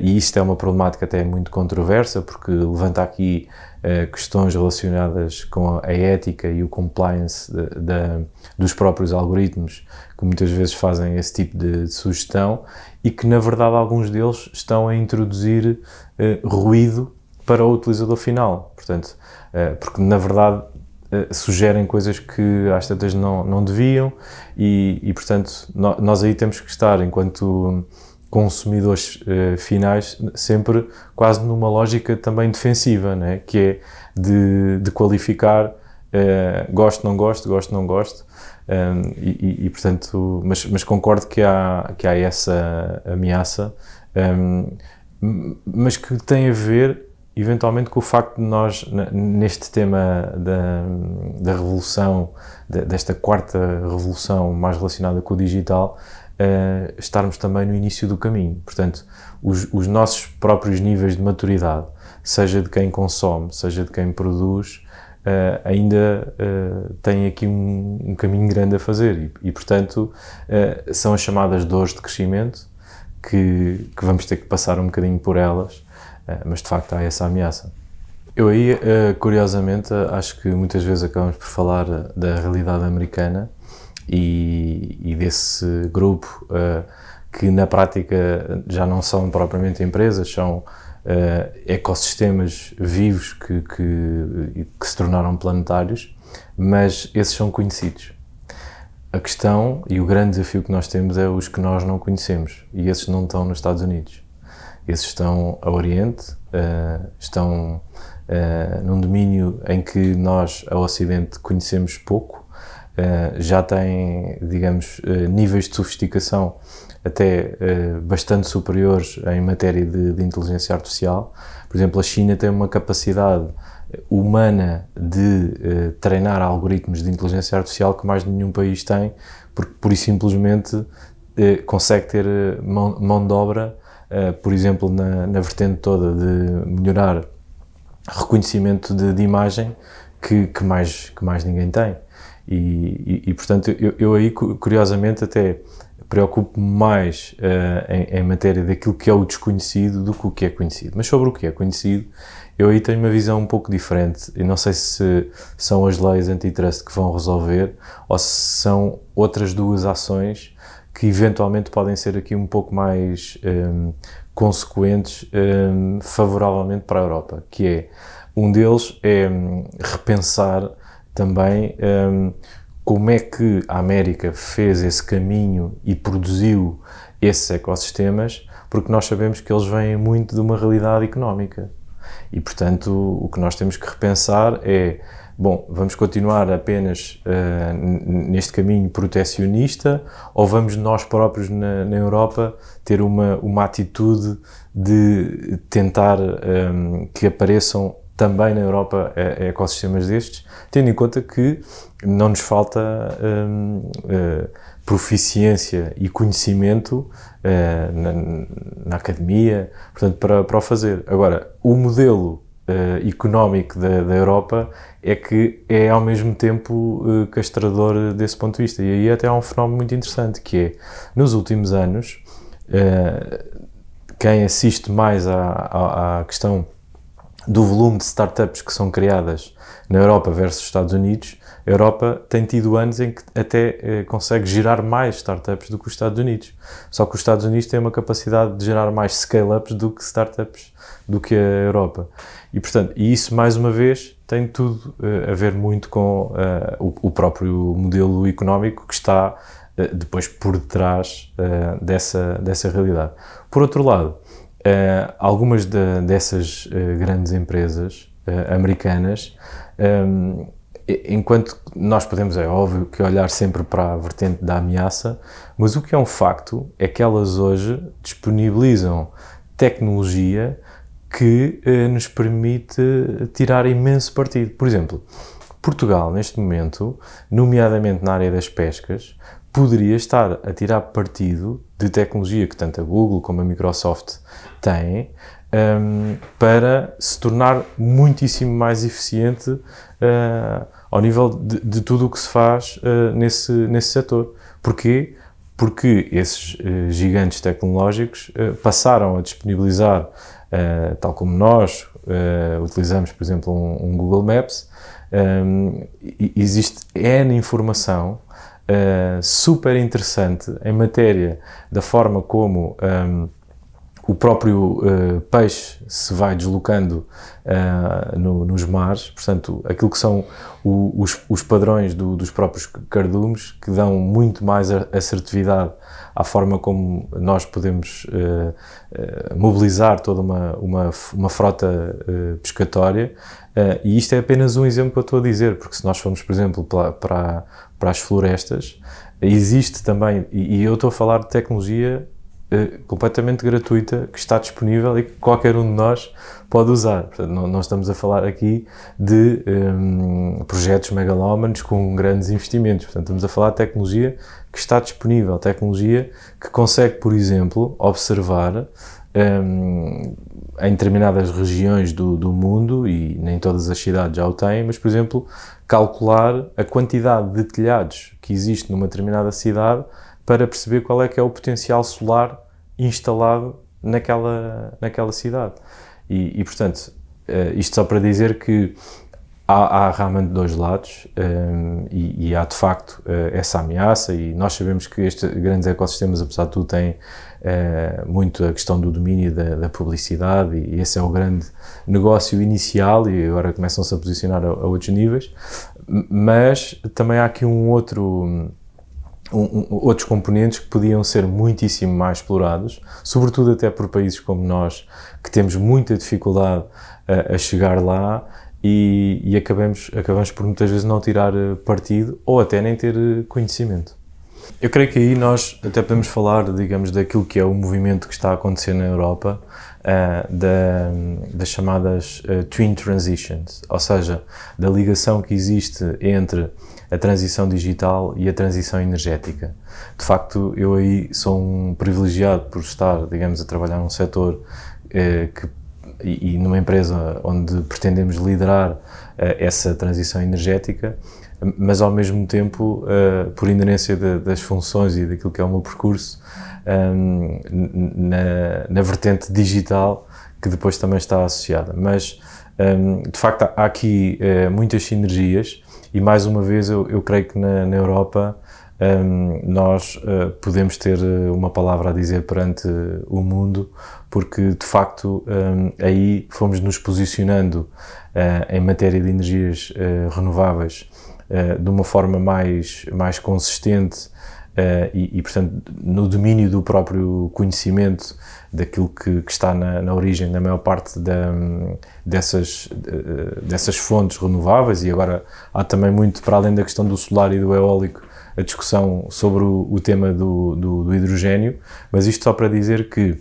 e isto é uma problemática até muito controversa, porque levanta aqui uh, questões relacionadas com a ética e o compliance de, de, dos próprios algoritmos, que muitas vezes fazem esse tipo de, de, sugestão, e que na verdade alguns deles estão a introduzir uh, ruído para o utilizador final. Portanto, porque na verdade sugerem coisas que às tantas não, não deviam, e, e portanto nós aí temos que estar enquanto consumidores uh, finais sempre quase numa lógica também defensiva, né? que é de, de qualificar uh, gosto, não gosto, gosto, não gosto. Um, e, e, portanto, mas, mas, concordo que há, que há essa ameaça, um, mas que tem a ver eventualmente com o facto de nós, neste tema da, da revolução, desta quarta revolução mais relacionada com o digital, uh, estarmos também no início do caminho. Portanto, os, os, nossos próprios níveis de maturidade, seja de quem consome, seja de quem produz, uh, ainda uh, têm aqui um, um, caminho grande a fazer e, e portanto, são as chamadas dores de crescimento que, que, vamos ter que passar um bocadinho por elas, mas de facto há essa ameaça. Eu aí, curiosamente, acho que muitas vezes acabamos por falar da realidade americana e, e desse grupo uh, que na prática já não são propriamente empresas, são uh, ecossistemas vivos que, que, que, se tornaram planetários, mas esses são conhecidos. A questão e o grande desafio que nós temos é os que nós não conhecemos e esses não estão nos Estados Unidos. Esses estão ao Oriente, uh, estão num domínio em que nós, ao Ocidente, conhecemos pouco uh, já têm, digamos, uh, níveis de sofisticação até uh, bastante superiores em matéria de, de, inteligência artificial. Por exemplo, a China tem uma capacidade humana de treinar algoritmos de inteligência artificial que mais nenhum país tem, porque por e simplesmente consegue ter mão, mão de obra, por exemplo, na, na vertente toda de melhorar reconhecimento de, de imagem que, que, mais, que mais ninguém tem. E, e, portanto, eu, eu, aí, curiosamente, até preocupo mais uh, em, em, matéria daquilo que é o desconhecido do que o que é conhecido. Mas sobre o que é conhecido, eu aí tenho uma visão um pouco diferente. E não sei se são as leis antitrust que vão resolver ou se são outras duas ações que eventualmente podem ser aqui um pouco mais um, ehm, consequentes um, ehm, favoravelmente para a Europa, que é um deles é um, repensar também um, como é que a América fez esse caminho e produziu esses ecossistemas, porque nós sabemos que eles vêm muito de uma realidade económica. E, portanto, o que nós temos que repensar é: bom, vamos continuar apenas uh, neste caminho protecionista ou vamos nós próprios na, na Europa ter uma, uma atitude de tentar um, que apareçam também na Europa é, é ecossistemas destes, tendo em conta que não nos falta hum, uh, proficiência e conhecimento uh, na, na, academia, portanto, para, para o fazer. Agora, o modelo uh, económico da, da, Europa é que é ao mesmo tempo castrador desse ponto de vista. E aí até há um fenómeno muito interessante, que é, nos últimos anos, quem assiste mais à, à, à questão do volume de startups que são criadas na Europa versus Estados Unidos, a Europa tem tido anos em que até eh, consegue gerar mais startups do que os Estados Unidos. Só que os Estados Unidos têm uma capacidade de gerar mais scale-ups do que startups do que a Europa. E, portanto, e isso, mais uma vez, tem tudo eh, a ver muito com uh, o, o, próprio modelo económico que está depois por detrás dessa, dessa realidade. Por outro lado, algumas de, dessas grandes empresas americanas um, enquanto nós podemos, é óbvio, que olhar sempre para a vertente da ameaça, mas o que é um facto é que elas hoje disponibilizam tecnologia que nos permite tirar imenso partido. Por exemplo, Portugal, neste momento, nomeadamente na área das pescas, poderia estar a tirar partido de tecnologia que tanto a Google como a Microsoft têm um, para se tornar muitíssimo mais eficiente uh, ao nível de, de, tudo o que se faz uh, nesse, nesse setor. Porquê? Porque esses uh, gigantes tecnológicos passaram a disponibilizar, tal como nós utilizamos, por exemplo, um, um Google Maps, um, existe N informação super interessante em matéria da forma como um, o próprio uh, peixe se vai deslocando uh, no, nos mares, portanto, aquilo que são o, os, os, padrões do, dos próprios cardumes, que dão muito mais assertividade à forma como nós podemos uh, mobilizar toda uma, uma, uma frota pescatória. e isto é apenas um exemplo que eu estou a dizer, porque se nós formos, por exemplo, para, para, para as florestas, existe também, e, eu estou a falar de tecnologia eh, completamente gratuita que está disponível e que qualquer um de nós pode usar. Portanto, não, não estamos a falar aqui de um, ehm, projetos megalómanos com grandes investimentos. Portanto, estamos a falar de tecnologia que está disponível, tecnologia que consegue, por exemplo, observar um, ehm, em determinadas regiões do, do mundo, e nem todas as cidades já o têm, mas, por exemplo, calcular a quantidade de telhados que existe numa determinada cidade para perceber qual é que é o potencial solar instalado naquela, naquela cidade. E, e portanto, uh, isto só para dizer que há, há realmente dois lados um, ehm, e, e, há de facto uh, essa ameaça e nós sabemos que estes grandes ecossistemas, apesar de tudo, têm uh, muito a questão do domínio da, da, publicidade e esse é o grande negócio inicial e agora começam-se a posicionar a, a outros níveis, mas também há aqui um outro um, um, outros componentes que podiam ser muitíssimo mais explorados, sobretudo até por países como nós, que temos muita dificuldade a chegar lá e, e, acabamos, acabamos por muitas vezes não tirar eh, partido ou até nem ter eh, conhecimento. Eu creio que aí nós até podemos falar, digamos, daquilo que é o movimento que está a acontecer na Europa, uh, da, das chamadas uh, Twin Transitions, ou seja, da ligação que existe entre a transição digital e a transição energética. De facto, eu aí sou um privilegiado por estar, digamos, a trabalhar num setor eh, que, e, e, numa empresa onde pretendemos liderar eh, essa transição energética, mas ao mesmo tempo, eh, por inerência de, das funções e daquilo que é o meu percurso, ehm, na, na vertente digital, que depois também está associada. Mas, ehm, de facto, há aqui eh, muitas sinergias e mais uma vez, eu, eu creio que na, na Europa nós uh, podemos ter eh, uma palavra a dizer perante o mundo, porque de facto aí fomos nos posicionando em matéria de energias renováveis de uma forma mais, mais consistente Uh, e, e, portanto, no domínio do próprio conhecimento daquilo que, que está na, na, origem da maior parte da, dessas, dessas fontes renováveis, e agora há também muito, para além da questão do solar e do eólico, a discussão sobre o, o tema do, do, do, hidrogênio, mas isto só para dizer que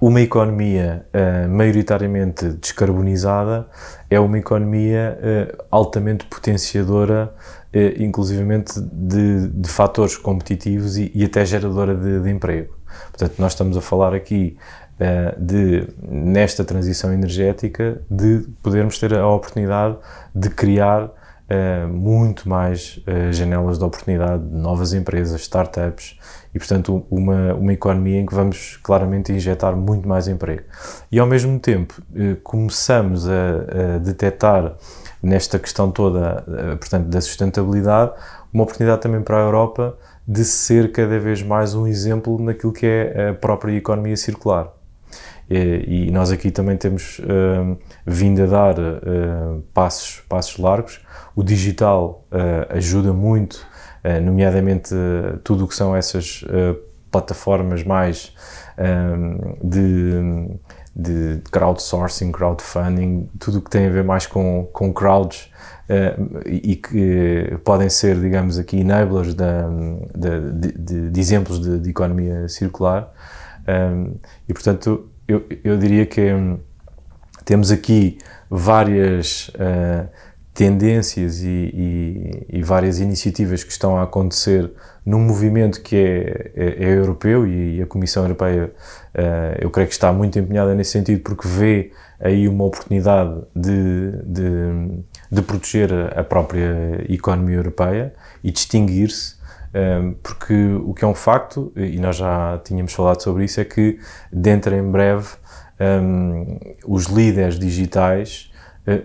uma economia uh, maioritariamente descarbonizada é uma economia uh, altamente potenciadora eh, inclusivamente de, de fatores competitivos e, e até geradora de, de, emprego. Portanto, nós estamos a falar aqui uh, de, nesta transição energética, de podermos ter a oportunidade de criar uh, muito mais uh, janelas de oportunidade de novas empresas, startups e, portanto, uma, uma economia em que vamos claramente injetar muito mais emprego. E, ao mesmo tempo, começamos a, a detectar nesta questão toda, portanto, da sustentabilidade, uma oportunidade também para a Europa de ser cada vez mais um exemplo naquilo que é a própria economia circular. E, nós aqui também temos uh, vindo a dar uh, passos, passos largos. O digital uh, ajuda muito nomeadamente tudo o que são essas plataformas mais de, de crowdsourcing, crowdfunding, tudo o que tem a ver mais com, com crowds e que podem ser, digamos aqui, enablers de, de, de, exemplos de, economia circular. Um, e, portanto, eu, eu diria que temos aqui várias uh, tendências e, e, e, várias iniciativas que estão a acontecer num movimento que é, é, é europeu e a Comissão Europeia, uh, eu creio que está muito empenhada nesse sentido porque vê aí uma oportunidade de, de, de proteger a própria economia europeia e distinguir-se eh, porque o que é um facto, e nós já tínhamos falado sobre isso, é que dentro em breve um, os líderes digitais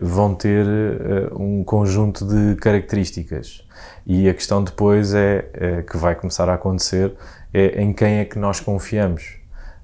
vão ter uh, um conjunto de características e a questão depois é, é, que vai começar a acontecer é em quem é que nós confiamos.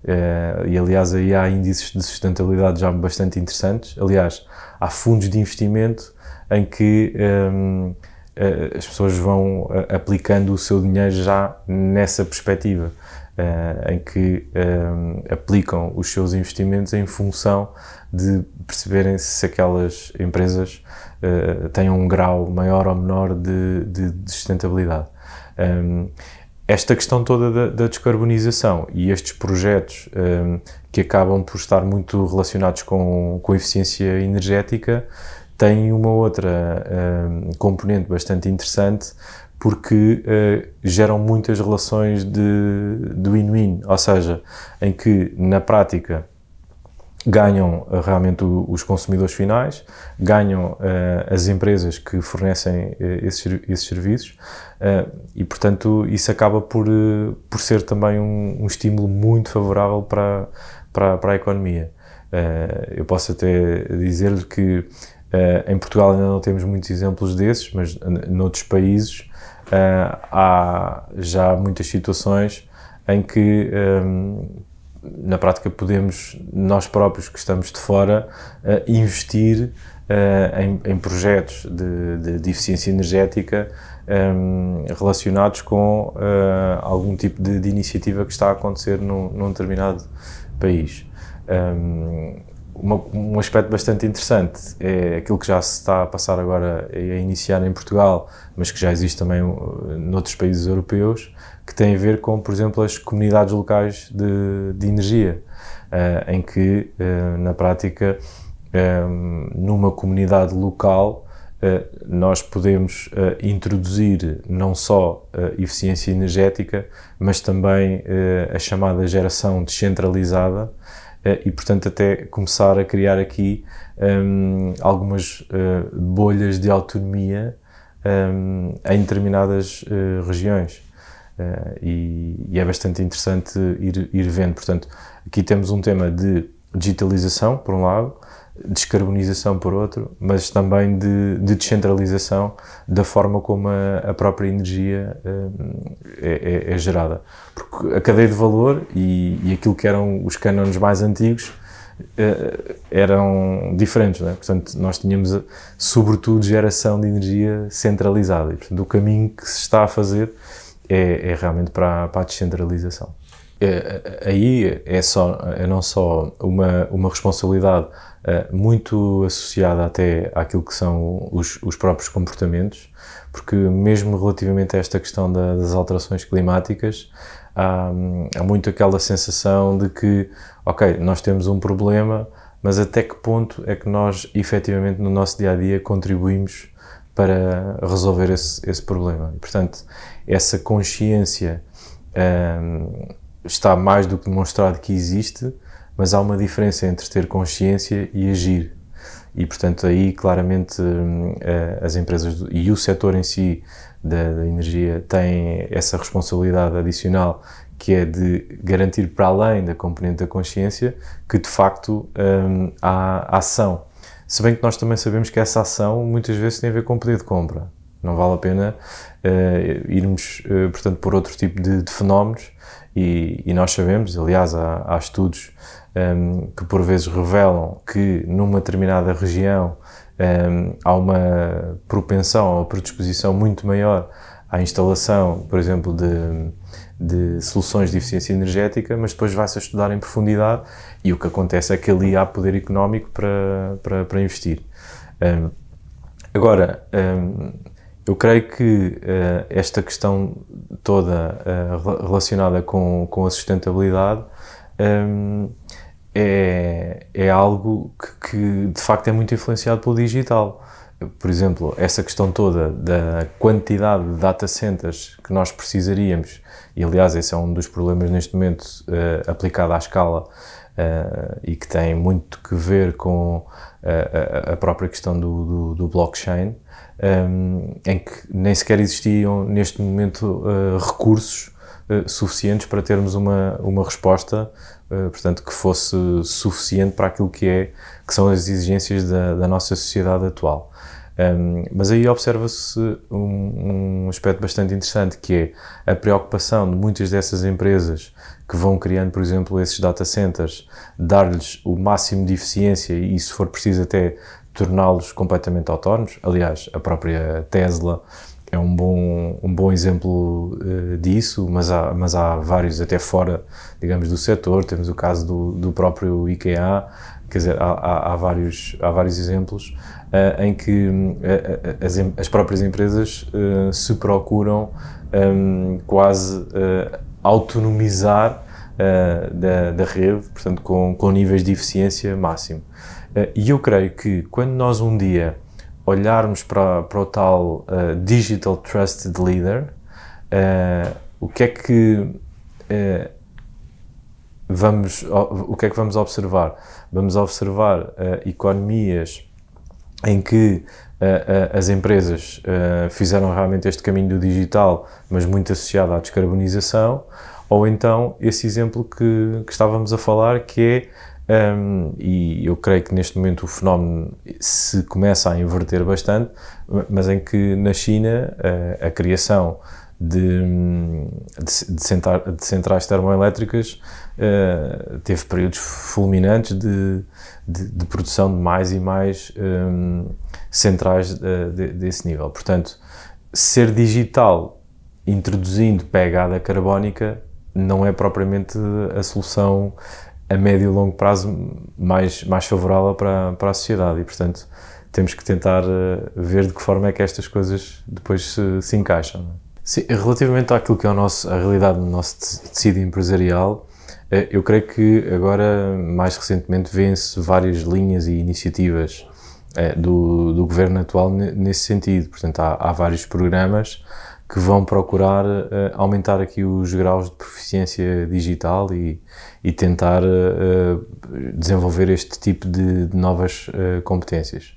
É, e aliás, aí há índices de sustentabilidade já bastante interessantes. Aliás, há fundos de investimento em que um, eh, as pessoas vão eh, aplicando o seu dinheiro já nessa perspectiva, uh, em que um, aplicam os seus investimentos em função de perceberem se aquelas empresas uh, têm um grau maior ou menor de, de, de sustentabilidade. Um, esta questão toda da, da, descarbonização e estes projetos um, que acabam por estar muito relacionados com, com eficiência energética têm uma outra um, componente bastante interessante porque uh, geram muitas relações de, de win-win, ou seja, em que na prática ganham uh, realmente o, os consumidores finais, ganham uh, as empresas que fornecem uh, esses, esses, serviços e, portanto, isso acaba por, por ser também um, um estímulo muito favorável para, para, para a economia. eu posso até dizer-lhe que em Portugal ainda não temos muitos exemplos desses, mas noutros países há já muitas situações em que um, na prática podemos, nós próprios que estamos de fora, uh, investir uh, em, em, projetos de, de, de eficiência energética um, relacionados com uh, algum tipo de, de, iniciativa que está a acontecer num, num determinado país. Um, uma, um aspecto bastante interessante é aquilo que já se está a passar agora a iniciar em Portugal, mas que já existe também noutros países europeus, que tem a ver com, por exemplo, as comunidades locais de, de energia, uh, em que, uh, na prática, um, numa comunidade local, uh, nós podemos introduzir não só eficiência energética, mas também a chamada geração descentralizada e, portanto, até começar a criar aqui um, algumas bolhas de autonomia um, em determinadas regiões. Uh, e, e, é bastante interessante ir, ir vendo. Portanto, aqui temos um tema de digitalização, por um lado, descarbonização, por outro, mas também de, de descentralização da forma como a, a própria energia uh, é, é, é, gerada. Porque a cadeia de valor e, e aquilo que eram os cânones mais antigos uh, eram diferentes, é? portanto, nós tínhamos, sobretudo, geração de energia centralizada. E, portanto, o caminho que se está a fazer é, é realmente para, para a descentralização. É, aí é, só, é não só uma, uma responsabilidade muito associada até àquilo que são os, os próprios comportamentos, porque mesmo relativamente a esta questão da, das alterações climáticas, há, há muito aquela sensação de que, ok, nós temos um problema, mas até que ponto é que nós efetivamente no nosso dia a dia contribuímos para resolver esse, esse problema. E, portanto, essa consciência um, está mais do que demonstrado que existe, mas há uma diferença entre ter consciência e agir. E, portanto, aí claramente hum, as empresas e o setor em si da, da energia têm essa responsabilidade adicional que é de garantir para além da componente da consciência que de facto um, há ação se bem que nós também sabemos que essa ação muitas vezes tem a ver com o poder de compra. Não vale a pena uh, irmos, uh, portanto, por outro tipo de, de fenómenos e, e, nós sabemos, aliás, há, há estudos um, ehm, que por vezes revelam que numa determinada região um, ehm, há uma propensão ou predisposição muito maior à instalação, por exemplo, de, de soluções de eficiência energética, mas depois vai-se a estudar em profundidade e o que acontece é que ali há poder económico para, para, para investir. Um, agora, um, eu creio que uh, esta questão toda uh, relacionada com, com a sustentabilidade um, é, é algo que, que, de facto é muito influenciado pelo digital. Por exemplo, essa questão toda da quantidade de data centers que nós precisaríamos, e aliás, esse é um dos problemas neste momento uh, aplicado à escala uh, e que tem muito que ver com a, a própria questão do, do, do blockchain, um, em que nem sequer existiam neste momento uh, recursos suficientes para termos uma, uma resposta eh, portanto, que fosse suficiente para aquilo que, é, que são as exigências da, da nossa sociedade atual. Um, mas aí observa-se um, um, aspecto bastante interessante que é a preocupação de muitas dessas empresas que vão criando, por exemplo, esses data centers, dar-lhes o máximo de eficiência e, se for preciso, até torná-los completamente autónomos. Aliás, a própria Tesla é um bom, um bom exemplo uh, disso, mas há, mas há vários até fora, digamos, do setor. Temos o caso do, do próprio IKEA, quer dizer, há, há, há vários, há vários exemplos uh, em que uh, as, as próprias empresas se procuram um, quase autonomizar da, da rede, portanto, com, com níveis de eficiência máximo. e eu creio que quando nós um dia olharmos para, para o tal uh, Digital Trusted Leader, uh, o que é que uh, vamos o que é que vamos observar? Vamos observar economias em que as empresas fizeram realmente este caminho do digital, mas muito associado à descarbonização, ou então esse exemplo que, que estávamos a falar, que é um, e eu creio que neste momento o fenómeno se começa a inverter bastante, mas em que na China a, criação de, de, centra, de, centrais termoelétricas uh, teve períodos fulminantes de, de, produção de mais e mais um, centrais uh, desse nível. Portanto, ser digital introduzindo pegada carbónica não é propriamente a solução a médio e longo prazo mais, mais favorável para, para a sociedade e, portanto, temos que tentar eh, ver de que forma é que estas coisas depois se, se encaixam. Sim, relativamente àquilo que é o nosso, a realidade do nosso tecido empresarial, eh, eu creio que agora, mais recentemente, vêem-se várias linhas e iniciativas eh, do, do governo atual nesse sentido. Portanto, há, há vários programas que vão procurar uh, aumentar aqui os graus de proficiência digital e, e tentar desenvolver este tipo de, de novas competências.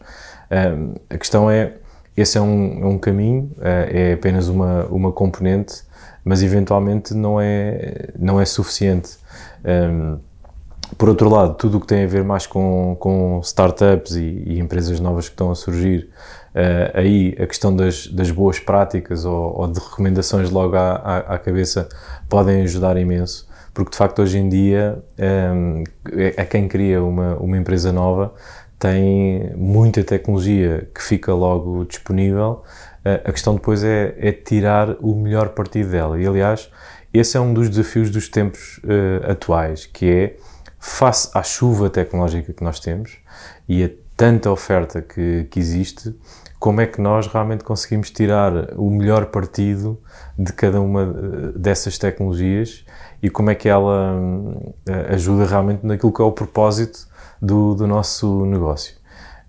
a questão é, esse é um, é um caminho, é apenas uma, uma componente, mas eventualmente não é, não é suficiente. Um, por outro lado, tudo o que tem a ver mais com, com startups e, e empresas novas que estão a surgir, Uh, aí a questão das, das boas práticas ou, ou, de recomendações logo à, à, cabeça podem ajudar imenso, porque de facto hoje em dia um, ehm, é, é quem cria uma, uma empresa nova tem muita tecnologia que fica logo disponível, uh, a questão depois é, é, tirar o melhor partido dela. E aliás, esse é um dos desafios dos tempos uh, atuais, que é face à chuva tecnológica que nós temos e a tanta oferta que, que existe, como é que nós realmente conseguimos tirar o melhor partido de cada uma eh, dessas tecnologias e como é que ela eh, ajuda realmente naquilo que é o propósito do, do nosso negócio.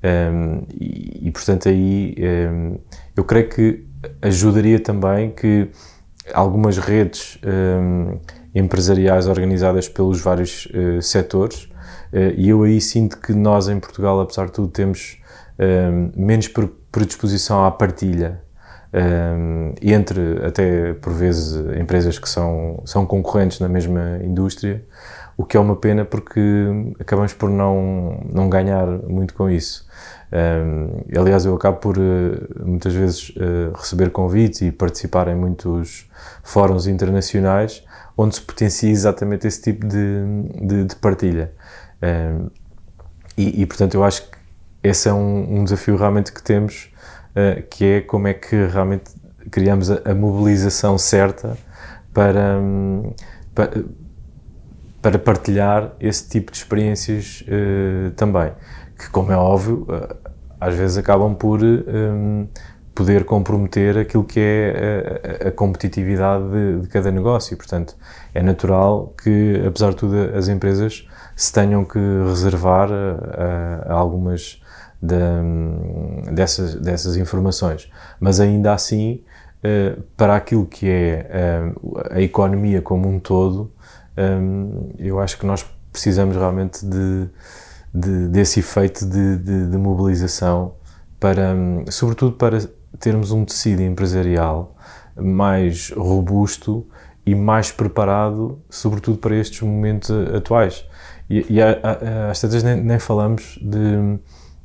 Um, ehm, e, e, portanto, aí um, ehm, eu creio que ajudaria também que algumas redes um, ehm, empresariais organizadas pelos vários uh, setores, uh, e eu aí sinto que nós em Portugal, apesar de tudo, temos menos predisposição à partilha um, entre até por vezes empresas que são, são concorrentes na mesma indústria, o que é uma pena porque acabamos por não, não ganhar muito com isso. Um, aliás, eu acabo por uh, muitas vezes uh, receber convites e participar em muitos fóruns internacionais onde se potencia exatamente esse tipo de, de, de partilha. Um, e, e, portanto, eu acho que esse é um, um desafio realmente que temos, uh, que é como é que realmente criamos a, a mobilização certa para, para, para, partilhar esse tipo de experiências uh, também, que como é óbvio, uh, às vezes acabam por um, poder comprometer aquilo que é a, a competitividade de, de, cada negócio. Portanto, é natural que, apesar de tudo, as empresas se tenham que reservar a, a algumas dessas, dessas informações. Mas ainda assim, para aquilo que é a economia como um todo, um, eu acho que nós precisamos realmente de, de desse efeito de, de, de mobilização, para, um, sobretudo para termos um tecido empresarial mais robusto e mais preparado, sobretudo para estes momentos atuais. E, às tantas nem, nem, falamos de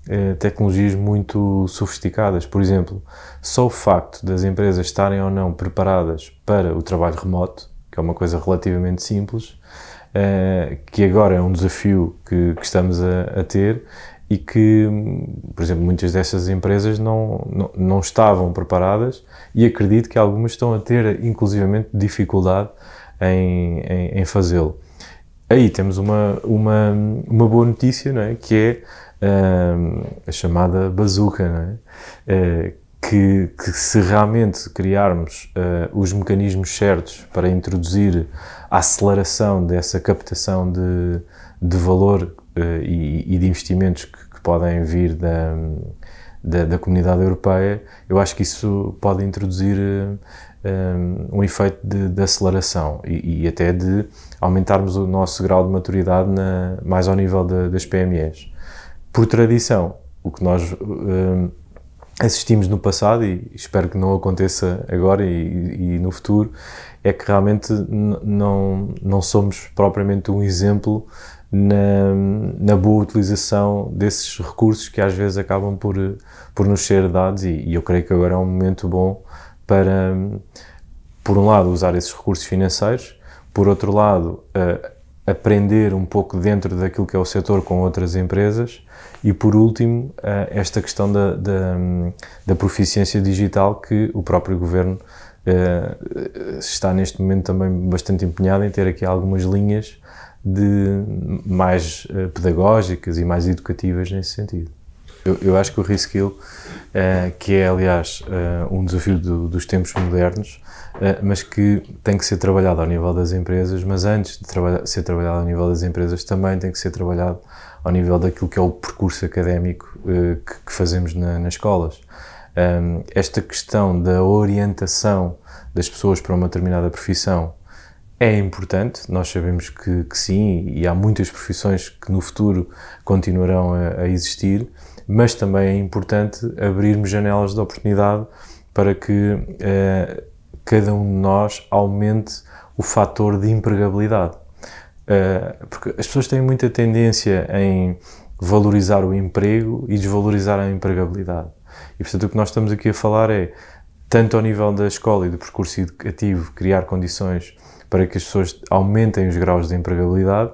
eh, tecnologias muito sofisticadas. Por exemplo, só o facto das empresas estarem ou não preparadas para o trabalho remoto, que é uma coisa relativamente simples, eh, que agora é um desafio que, que estamos a, a ter e que, por exemplo, muitas dessas empresas não, não, não, estavam preparadas e acredito que algumas estão a ter, inclusivamente, dificuldade em, em, em fazê-lo. Aí temos uma, uma, uma boa notícia, não é? que é uh, a chamada bazuca, não é? Uh, que, que, se realmente criarmos uh, os mecanismos certos para introduzir a aceleração dessa captação de, de valor uh, e, e, de investimentos que, que podem vir da, da, da, comunidade europeia, eu acho que isso pode introduzir um, um, efeito de, de aceleração e, e, até de aumentarmos o nosso grau de maturidade na, mais ao nível das PMEs. Por tradição, o que nós assistimos no passado e espero que não aconteça agora e, e no futuro é que realmente não, não somos propriamente um exemplo na, na, boa utilização desses recursos que às vezes acabam por, por nos ser dados e, e, eu creio que agora é um momento bom para, por um lado, usar esses recursos financeiros, por outro lado, uh, aprender um pouco dentro daquilo que é o setor com outras empresas e, por último, uh, esta questão da, da, da, proficiência digital que o próprio governo uh, está neste momento também bastante empenhado em ter aqui algumas linhas de mais pedagógicas e mais educativas nesse sentido. Eu, eu acho que o Reskill, uh, que é aliás uh, um desafio do, dos tempos modernos, uh, mas que tem que ser trabalhado ao nível das empresas, mas antes de trabalhar, ser trabalhado ao nível das empresas também tem que ser trabalhado ao nível daquilo que é o percurso académico que, que, fazemos na, nas escolas. Um, esta questão da orientação das pessoas para uma determinada profissão é importante, nós sabemos que, que, sim, e há muitas profissões que no futuro continuarão a, a existir, mas também é importante abrirmos janelas de oportunidade para que eh, cada um de nós aumente o fator de empregabilidade. Uh, porque as pessoas têm muita tendência em valorizar o emprego e desvalorizar a empregabilidade. E portanto o que nós estamos aqui a falar é, tanto ao nível da escola e do percurso educativo, criar condições para que as pessoas aumentem os graus de empregabilidade,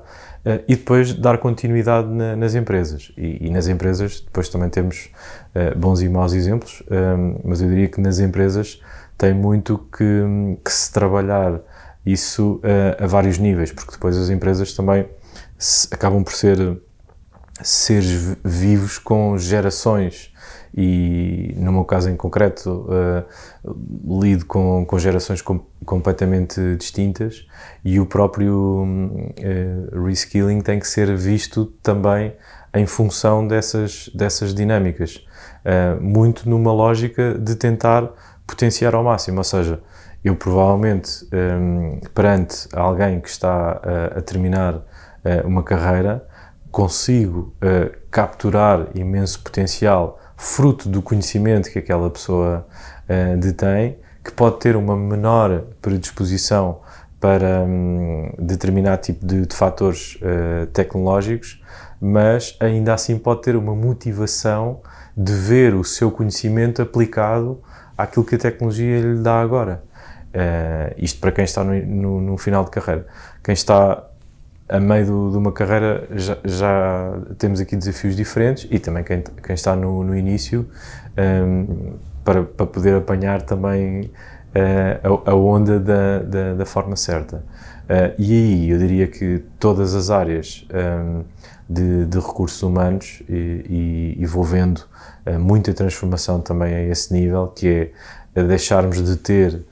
e depois dar continuidade na, nas empresas. E, e, nas empresas depois também temos uh, bons e maus exemplos, um, eh, mas eu diria que nas empresas tem muito que, que se trabalhar isso uh, a vários níveis, porque depois as empresas também acabam por ser seres vivos com gerações e no meu caso em concreto uh, lido com, com gerações com, completamente distintas e o próprio uh, reskilling tem que ser visto também em função dessas, dessas dinâmicas, uh, muito numa lógica de tentar potenciar ao máximo, ou seja, eu provavelmente um, perante alguém que está a terminar uma carreira consigo capturar imenso potencial fruto do conhecimento que aquela pessoa uh, detém, que pode ter uma menor predisposição para um, determinado tipo de, de fatores uh, tecnológicos, mas ainda assim pode ter uma motivação de ver o seu conhecimento aplicado àquilo que a tecnologia lhe dá agora. Uh, isto para quem está no, no, no, final de carreira. Quem está a meio do, de uma carreira já, já, temos aqui desafios diferentes e também quem, quem está no, no início um, para, para poder apanhar também uh, a, a, onda da, da, da forma certa. Uh, e aí eu diria que todas as áreas um, de, de, recursos humanos e, e, uh, muita transformação também a esse nível, que é deixarmos de ter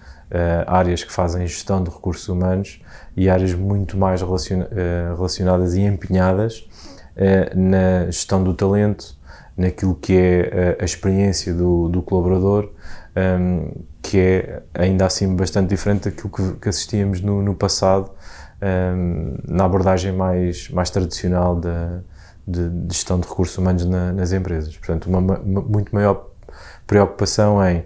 áreas que fazem gestão de recursos humanos e áreas muito mais relaciona relacionadas e empenhadas na gestão do talento, naquilo que é a, experiência do, do colaborador, um, que é ainda assim bastante diferente daquilo que, que assistíamos no, no passado, um, na abordagem mais, mais tradicional da, de, de gestão de recursos humanos na, nas empresas. Portanto, uma, uma, muito maior preocupação em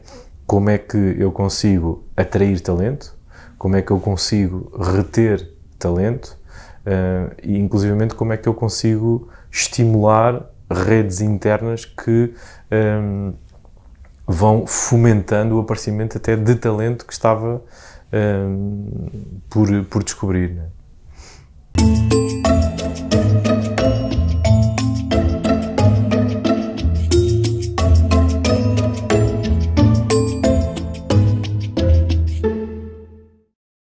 como é que eu consigo atrair talento, como é que eu consigo reter talento uh, e, inclusivamente, como é que eu consigo estimular redes internas que um, vão fomentando o aparecimento até de talento que estava um, por, por descobrir. Né?